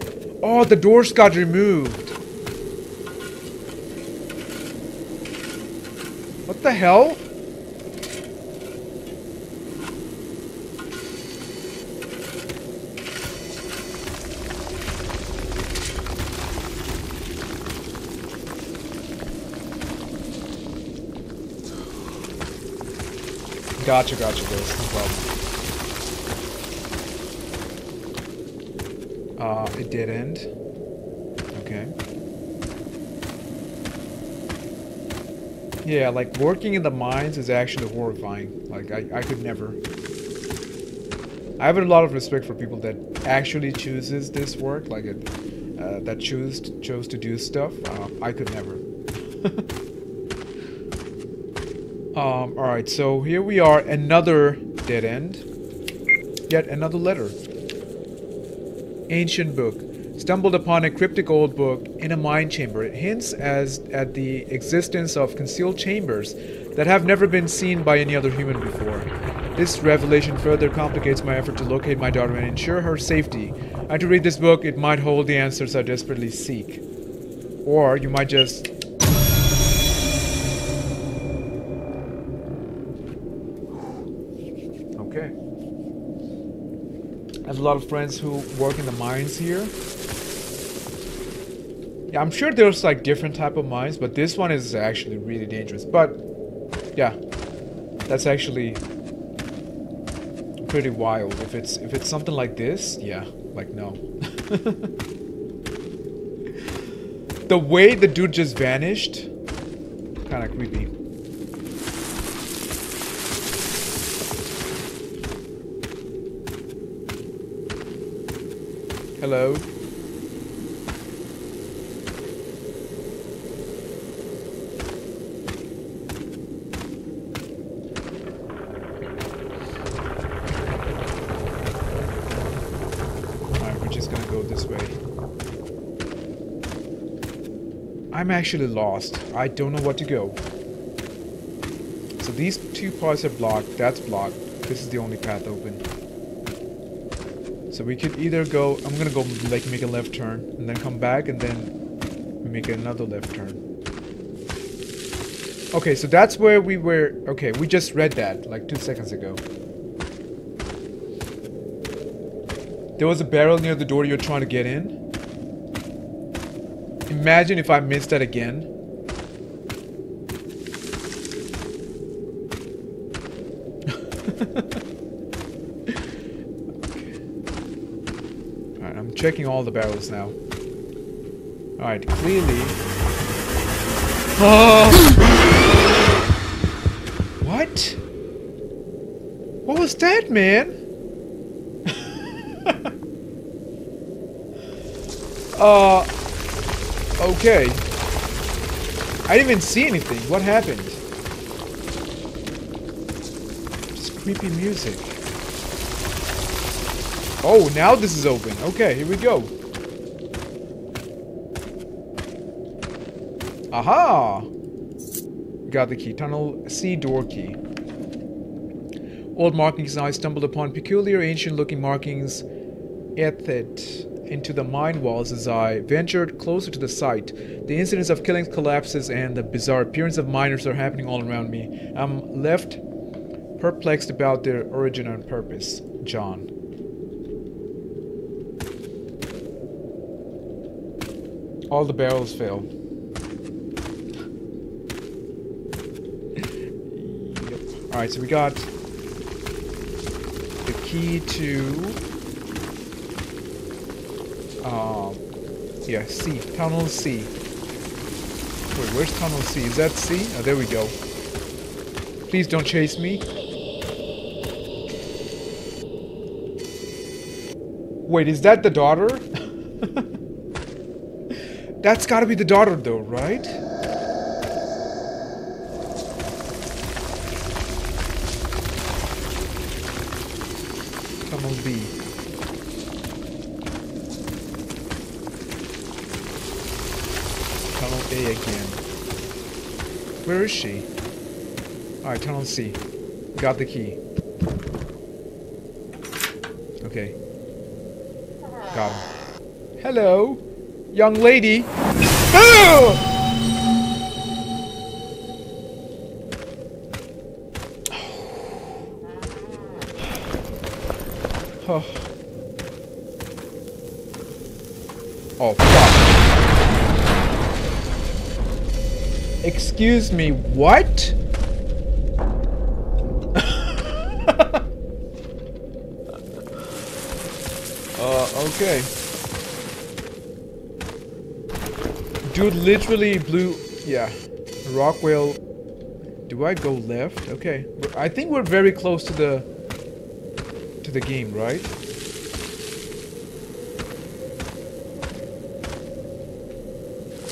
Oh, the doors got removed. What the hell? Gotcha, gotcha, guys. No problem. Uh, it did end. Okay. Yeah, like working in the mines is actually horrifying. Like I, I could never. I have a lot of respect for people that actually chooses this work, like it, uh, that choose chose to do stuff. Uh, I could never. um, all right, so here we are, another dead end. Yet another letter. Ancient book. Stumbled upon a cryptic old book in a mine chamber. It hints as at the existence of concealed chambers that have never been seen by any other human before. This revelation further complicates my effort to locate my daughter and ensure her safety. And to read this book, it might hold the answers I desperately seek. Or you might just lot of friends who work in the mines here. Yeah, I'm sure there's like different type of mines, but this one is actually really dangerous. But yeah, that's actually pretty wild. If it's if it's something like this, yeah, like no. the way the dude just vanished, kind of creepy. Hello. Alright, we're just gonna go this way. I'm actually lost. I don't know what to go. So these two parts are blocked. That's blocked. This is the only path open. So we could either go, I'm gonna go like make a left turn and then come back and then make another left turn. Okay, so that's where we were, okay, we just read that like two seconds ago. There was a barrel near the door you're trying to get in. Imagine if I missed that again. Alright, I'm checking all the barrels now. Alright, clearly... Oh! what? What was that, man? uh... Okay. I didn't even see anything. What happened? Just creepy music. Oh, now this is open. Okay, here we go. Aha! Got the key. Tunnel C door key. Old markings I stumbled upon peculiar ancient looking markings etched into the mine walls as I ventured closer to the site. The incidents of killings, collapses, and the bizarre appearance of miners are happening all around me. I'm left perplexed about their origin and purpose. John. All the barrels fail. yep. Alright, so we got the key to um yeah, C. Tunnel C. Wait, where's tunnel C? Is that C? Oh there we go. Please don't chase me. Wait, is that the daughter? That's gotta be the daughter though, right? Tunnel B. Tunnel A again. Where is she? Alright, tunnel C. Got the key. Okay. Got him. Hello, young lady. Oh. Oh, fuck. Excuse me, what? uh, okay. Dude literally blew... Yeah. Rockwell... Do I go left? Okay. I think we're very close to the... To the game, right?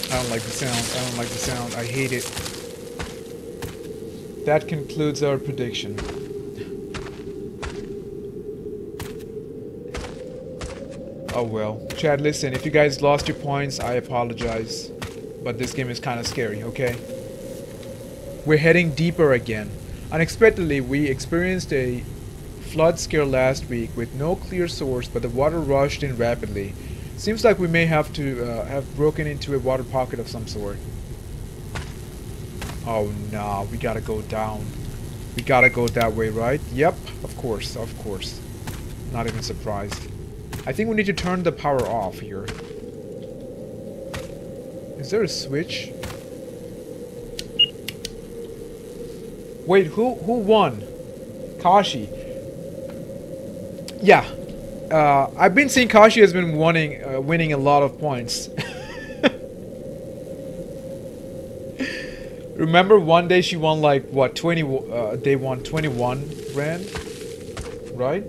I don't like the sound. I don't like the sound. I hate it. That concludes our prediction. Oh well. chat, listen, if you guys lost your points, I apologize. But this game is kind of scary, okay? We're heading deeper again. Unexpectedly, we experienced a flood scare last week with no clear source, but the water rushed in rapidly. Seems like we may have to uh, have broken into a water pocket of some sort. Oh no, we gotta go down. We gotta go that way, right? Yep, of course, of course. Not even surprised. I think we need to turn the power off here. Is there a switch? Wait, who who won? Kashi. Yeah. Uh, I've been seeing Kashi has been winning, uh, winning a lot of points. Remember one day she won like, what, 20, uh, they won 21 rand? Right?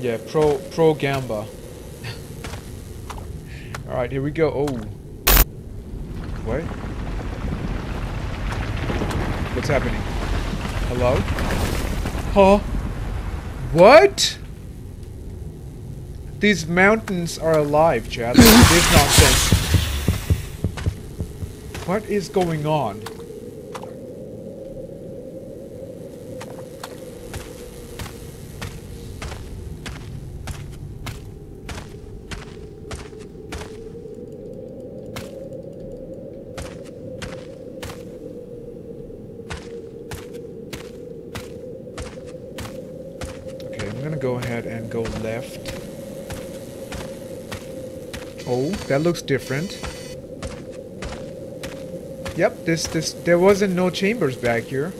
Yeah, pro, pro Gamba. Alright, here we go. Oh. What? What's happening? Hello? Huh? What? These mountains are alive, chat. this nonsense. What is going on? Okay, I'm gonna go ahead and go left. Oh, that looks different. Yep, this this there wasn't no chambers back here.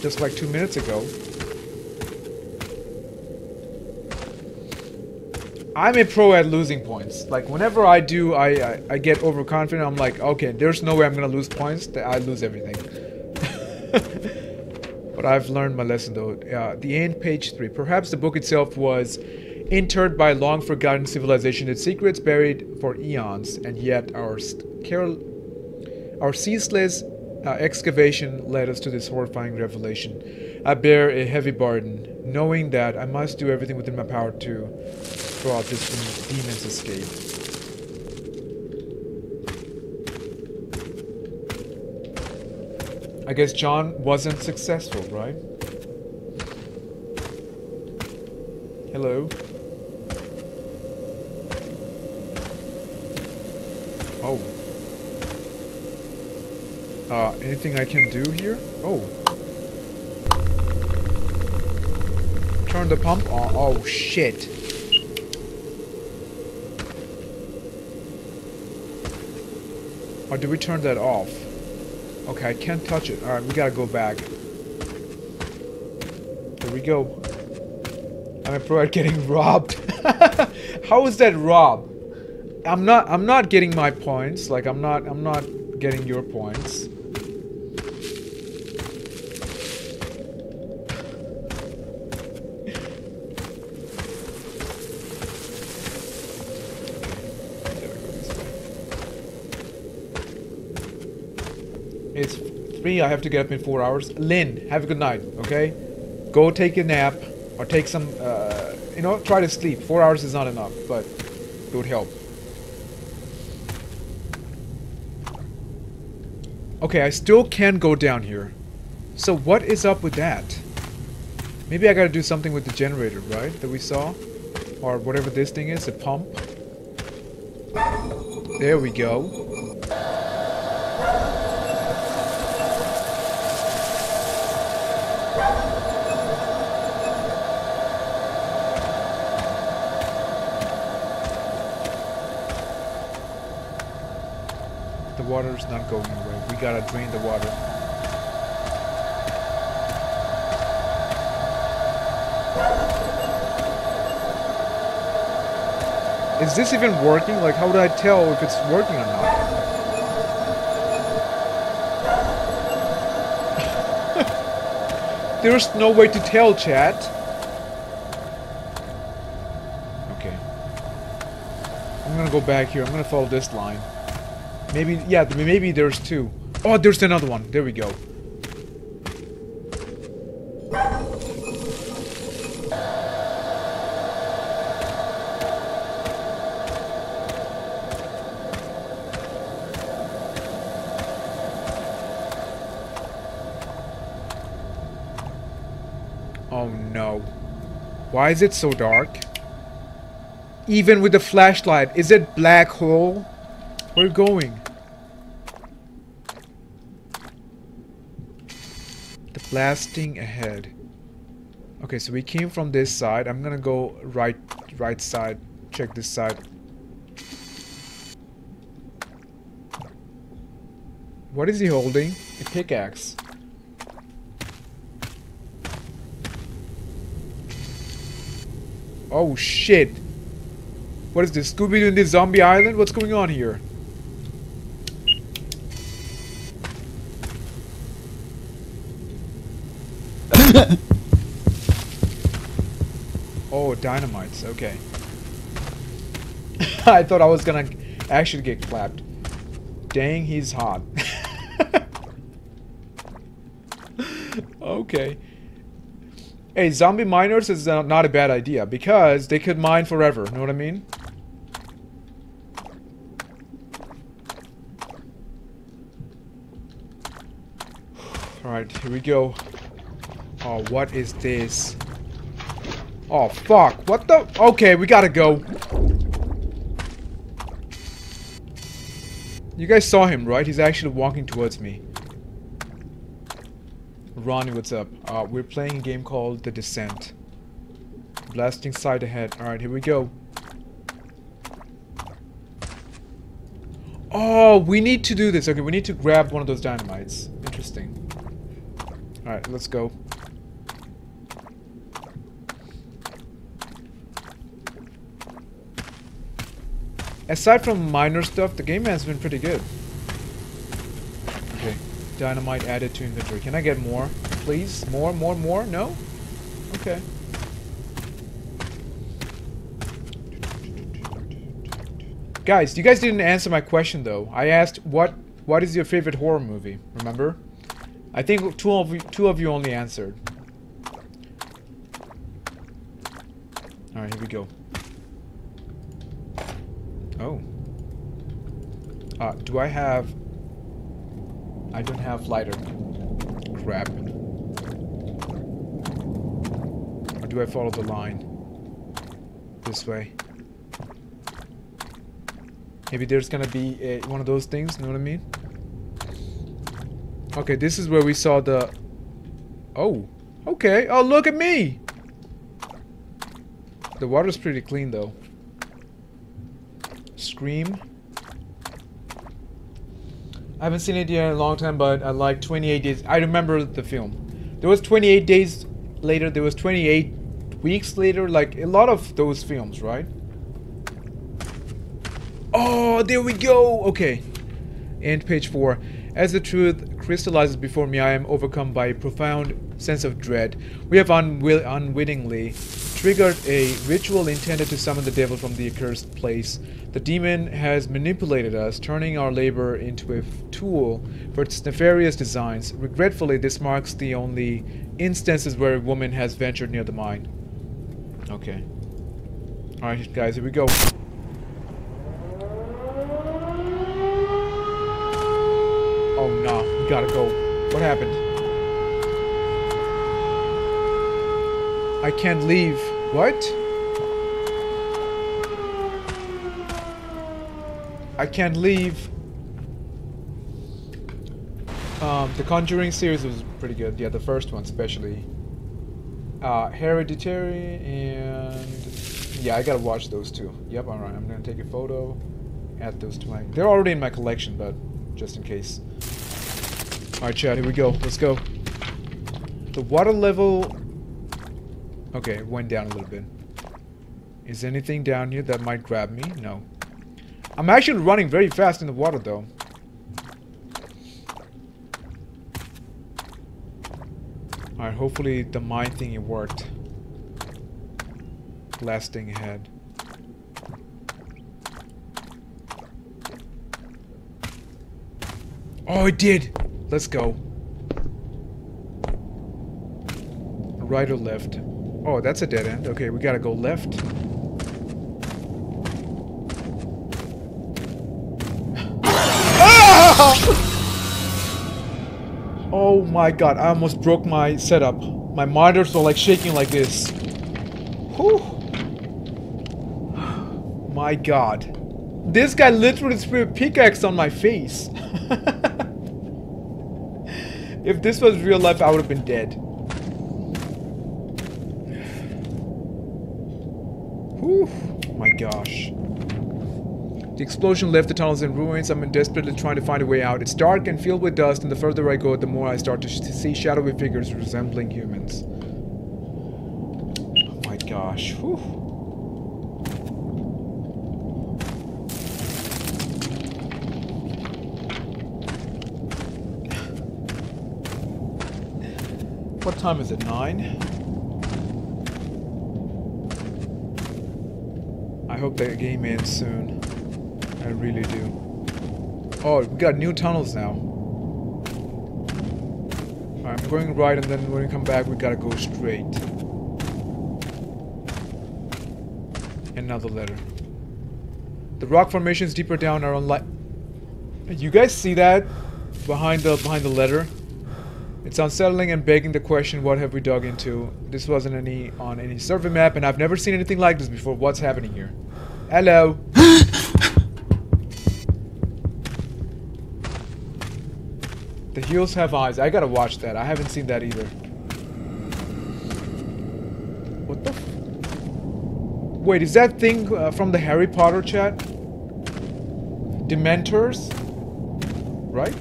Just like two minutes ago. I'm a pro at losing points. Like whenever I do, I I, I get overconfident. I'm like, okay, there's no way I'm gonna lose points. I lose everything. but I've learned my lesson though. Uh, the end, page three. Perhaps the book itself was interred by long forgotten civilization, its secrets buried for eons, and yet our our ceaseless uh, excavation led us to this horrifying revelation. I bear a heavy burden, knowing that I must do everything within my power to throw out this demon's escape. I guess John wasn't successful, right? Hello? Oh. Uh, anything I can do here? Oh. Turn the pump on. Oh, shit. Or do we turn that off? Okay, I can't touch it. Alright, we gotta go back. Here we go. I'm a pro at getting robbed. How is that rob? I'm not I'm not getting my points. Like I'm not I'm not getting your points. It's three. I have to get up in four hours. Lynn, have a good night. Okay, go take a nap or take some. Uh, you know, try to sleep. Four hours is not enough, but it would help. Okay, I still can go down here. So what is up with that? Maybe I gotta do something with the generator, right? That we saw? Or whatever this thing is, a pump. There we go. The water's not going gotta drain the water. Is this even working? Like, how would I tell if it's working or not? There's no way to tell, chat. Okay. I'm gonna go back here. I'm gonna follow this line. Maybe, yeah, maybe there's two. Oh, there's another one. There we go. Oh no. Why is it so dark? Even with the flashlight, is it black hole? Where are you going? Blasting ahead. Okay, so we came from this side. I'm gonna go right right side. Check this side. What is he holding? A pickaxe. Oh shit. What is this? Scooby-Doo in this zombie island? What's going on here? oh, dynamites. Okay. I thought I was gonna actually get clapped. Dang, he's hot. okay. Hey, zombie miners is not a bad idea because they could mine forever. Know what I mean? Alright, here we go. Oh, what is this? Oh, fuck. What the? Okay, we gotta go. You guys saw him, right? He's actually walking towards me. Ronnie, what's up? Uh, we're playing a game called The Descent. Blasting side ahead. Alright, here we go. Oh, we need to do this. Okay, we need to grab one of those dynamites. Interesting. Alright, let's go. Aside from minor stuff, the game has been pretty good. Okay. Dynamite added to inventory. Can I get more? Please? More, more, more? No? Okay. Guys, you guys didn't answer my question though. I asked what what is your favorite horror movie? Remember? I think two of you, two of you only answered. All right, here we go. Oh. Uh, do I have I don't have lighter. Crap. Or do I follow the line? This way. Maybe there's gonna be a, one of those things, you know what I mean? Okay, this is where we saw the... Oh, okay. Oh, look at me! The water's pretty clean, though. Scream. I haven't seen it yet in a long time, but I like 28 days. I remember the film. There was 28 days later. There was 28 weeks later. Like a lot of those films, right? Oh, there we go. Okay. And page four. As the truth crystallizes before me, I am overcome by a profound sense of dread. We have unwittingly triggered a ritual intended to summon the devil from the accursed place. The demon has manipulated us, turning our labor into a tool for its nefarious designs. Regretfully, this marks the only instances where a woman has ventured near the mine. Okay. Alright, guys, here we go. Oh, no. We gotta go. What happened? I can't leave. What? I can't leave. Um, the Conjuring series was pretty good. Yeah, the first one especially. Uh, Hereditary and... Yeah, I gotta watch those two. Yep, alright. I'm gonna take a photo. Add those to my... They're already in my collection, but just in case. Alright, chat, here we go. Let's go. The water level Okay, it went down a little bit. Is anything down here that might grab me? No. I'm actually running very fast in the water though. Alright, hopefully the mine thingy worked. Blasting ahead. Oh, it did! Let's go. Right or left? Oh, that's a dead end. Okay, we gotta go left. Ah! Oh my god, I almost broke my setup. My monitors were like shaking like this. Whew. My god. This guy literally threw a pickaxe on my face. if this was real life, I would have been dead. Whew. My gosh. The explosion left the tunnels in ruins. I'm desperately trying to find a way out. It's dark and filled with dust, and the further I go, the more I start to see shadowy figures resembling humans. Oh my gosh. Whew. What time is it? Nine? I hope the game ends soon. Really do. Oh, we got new tunnels now. I'm going right and then when we come back we gotta go straight. Another letter. The rock formations deeper down are unlike... You guys see that? Behind the behind the letter? It's unsettling and begging the question, what have we dug into? This wasn't any on any survey map, and I've never seen anything like this before. What's happening here? Hello? The hills have eyes. I gotta watch that. I haven't seen that either. What the Wait, is that thing uh, from the Harry Potter chat? Dementors? Right?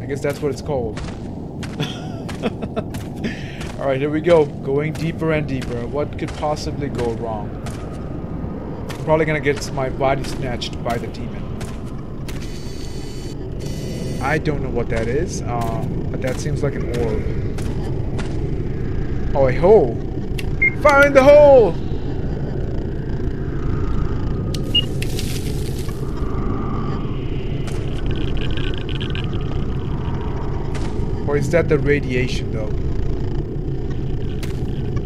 I guess that's what it's called. Alright, here we go. Going deeper and deeper. What could possibly go wrong? Probably gonna get my body snatched by the demon. I don't know what that is, uh, but that seems like an orb. Oh, a hole! Find the hole! Or is that the radiation though?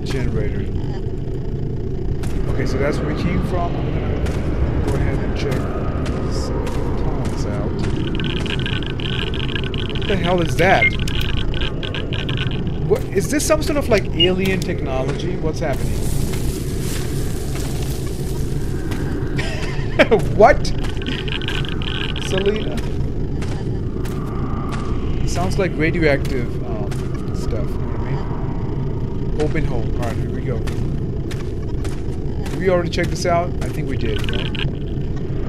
Generator. Okay, so that's where we came from. I'm gonna go ahead and check some tunnels out. What the hell is that? What is this some sort of like alien technology? What's happening? what? Selena? sounds like radioactive um, stuff, you know what I mean? Open hole. Alright, here we go. Did we already check this out? I think we did, right?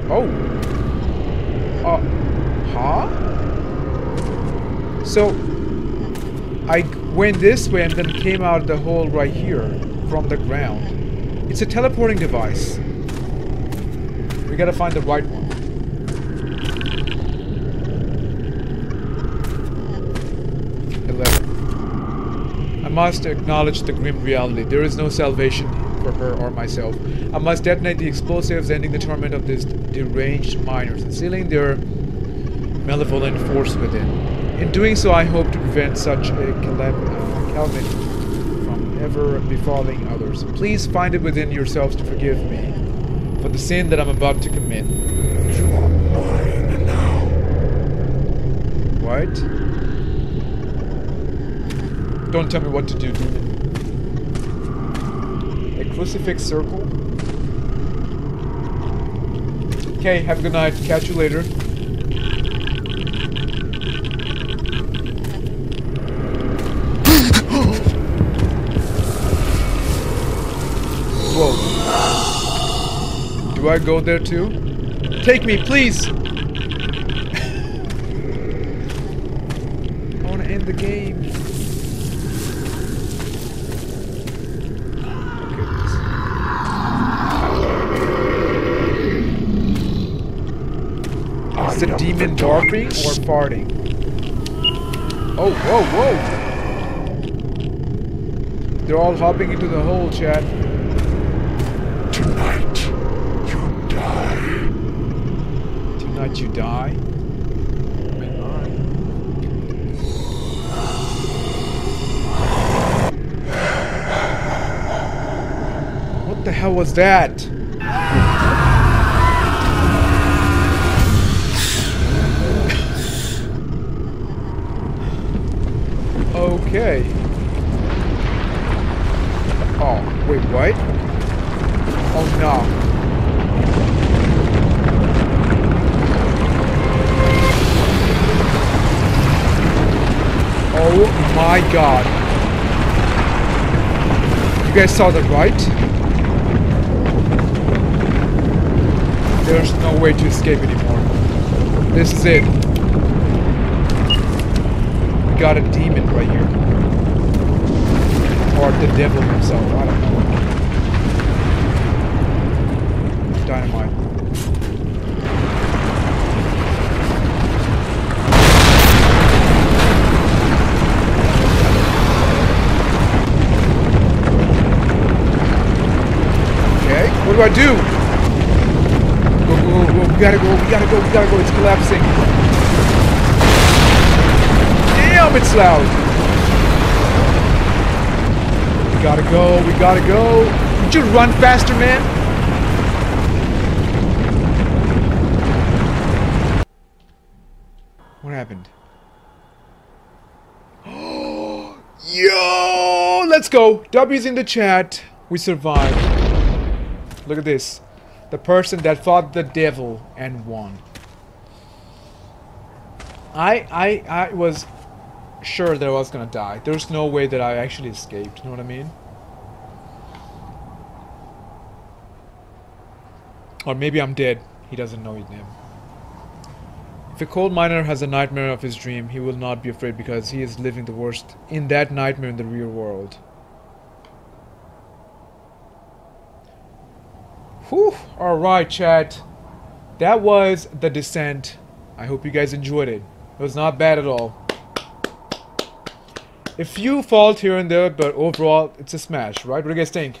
Oh! Uh, huh? So, I went this way and then came out the hole right here from the ground. It's a teleporting device. We gotta find the right one. There. I must acknowledge the grim reality. There is no salvation for her or myself. I must detonate the explosives, ending the torment of these deranged miners and sealing their malevolent force within. In doing so, I hope to prevent such a calamity from ever befalling others. Please find it within yourselves to forgive me for the sin that I'm about to commit. You are mine now. What? Don't tell me what to do, demon. A crucifix circle? Okay, have a good night. Catch you later. I go there too? Take me, please! I wanna end the game. Is the demon barking or farting? Oh, whoa, whoa! They're all hopping into the hole, chat. Tonight you die? What the hell was that? Okay. Oh, wait, what? My god. You guys saw the right? There's no way to escape anymore. This is it. We got a demon right here. Or the devil himself, I don't know. Dynamite. What do I do? Go, go, go, go, we gotta go, we gotta go, we gotta go, it's collapsing. Damn, it's loud. We gotta go, we gotta go. Would you run faster, man? What happened? Yo! Let's go! W's in the chat. We survived. Look at this. The person that fought the devil and won. I I I was sure that I was gonna die. There's no way that I actually escaped. You know what I mean? Or maybe I'm dead. He doesn't know his name. If a coal miner has a nightmare of his dream, he will not be afraid because he is living the worst in that nightmare in the real world. Whew. Alright, chat. That was The Descent. I hope you guys enjoyed it. It was not bad at all. A few fault here and there, but overall, it's a smash, right? What do you guys think?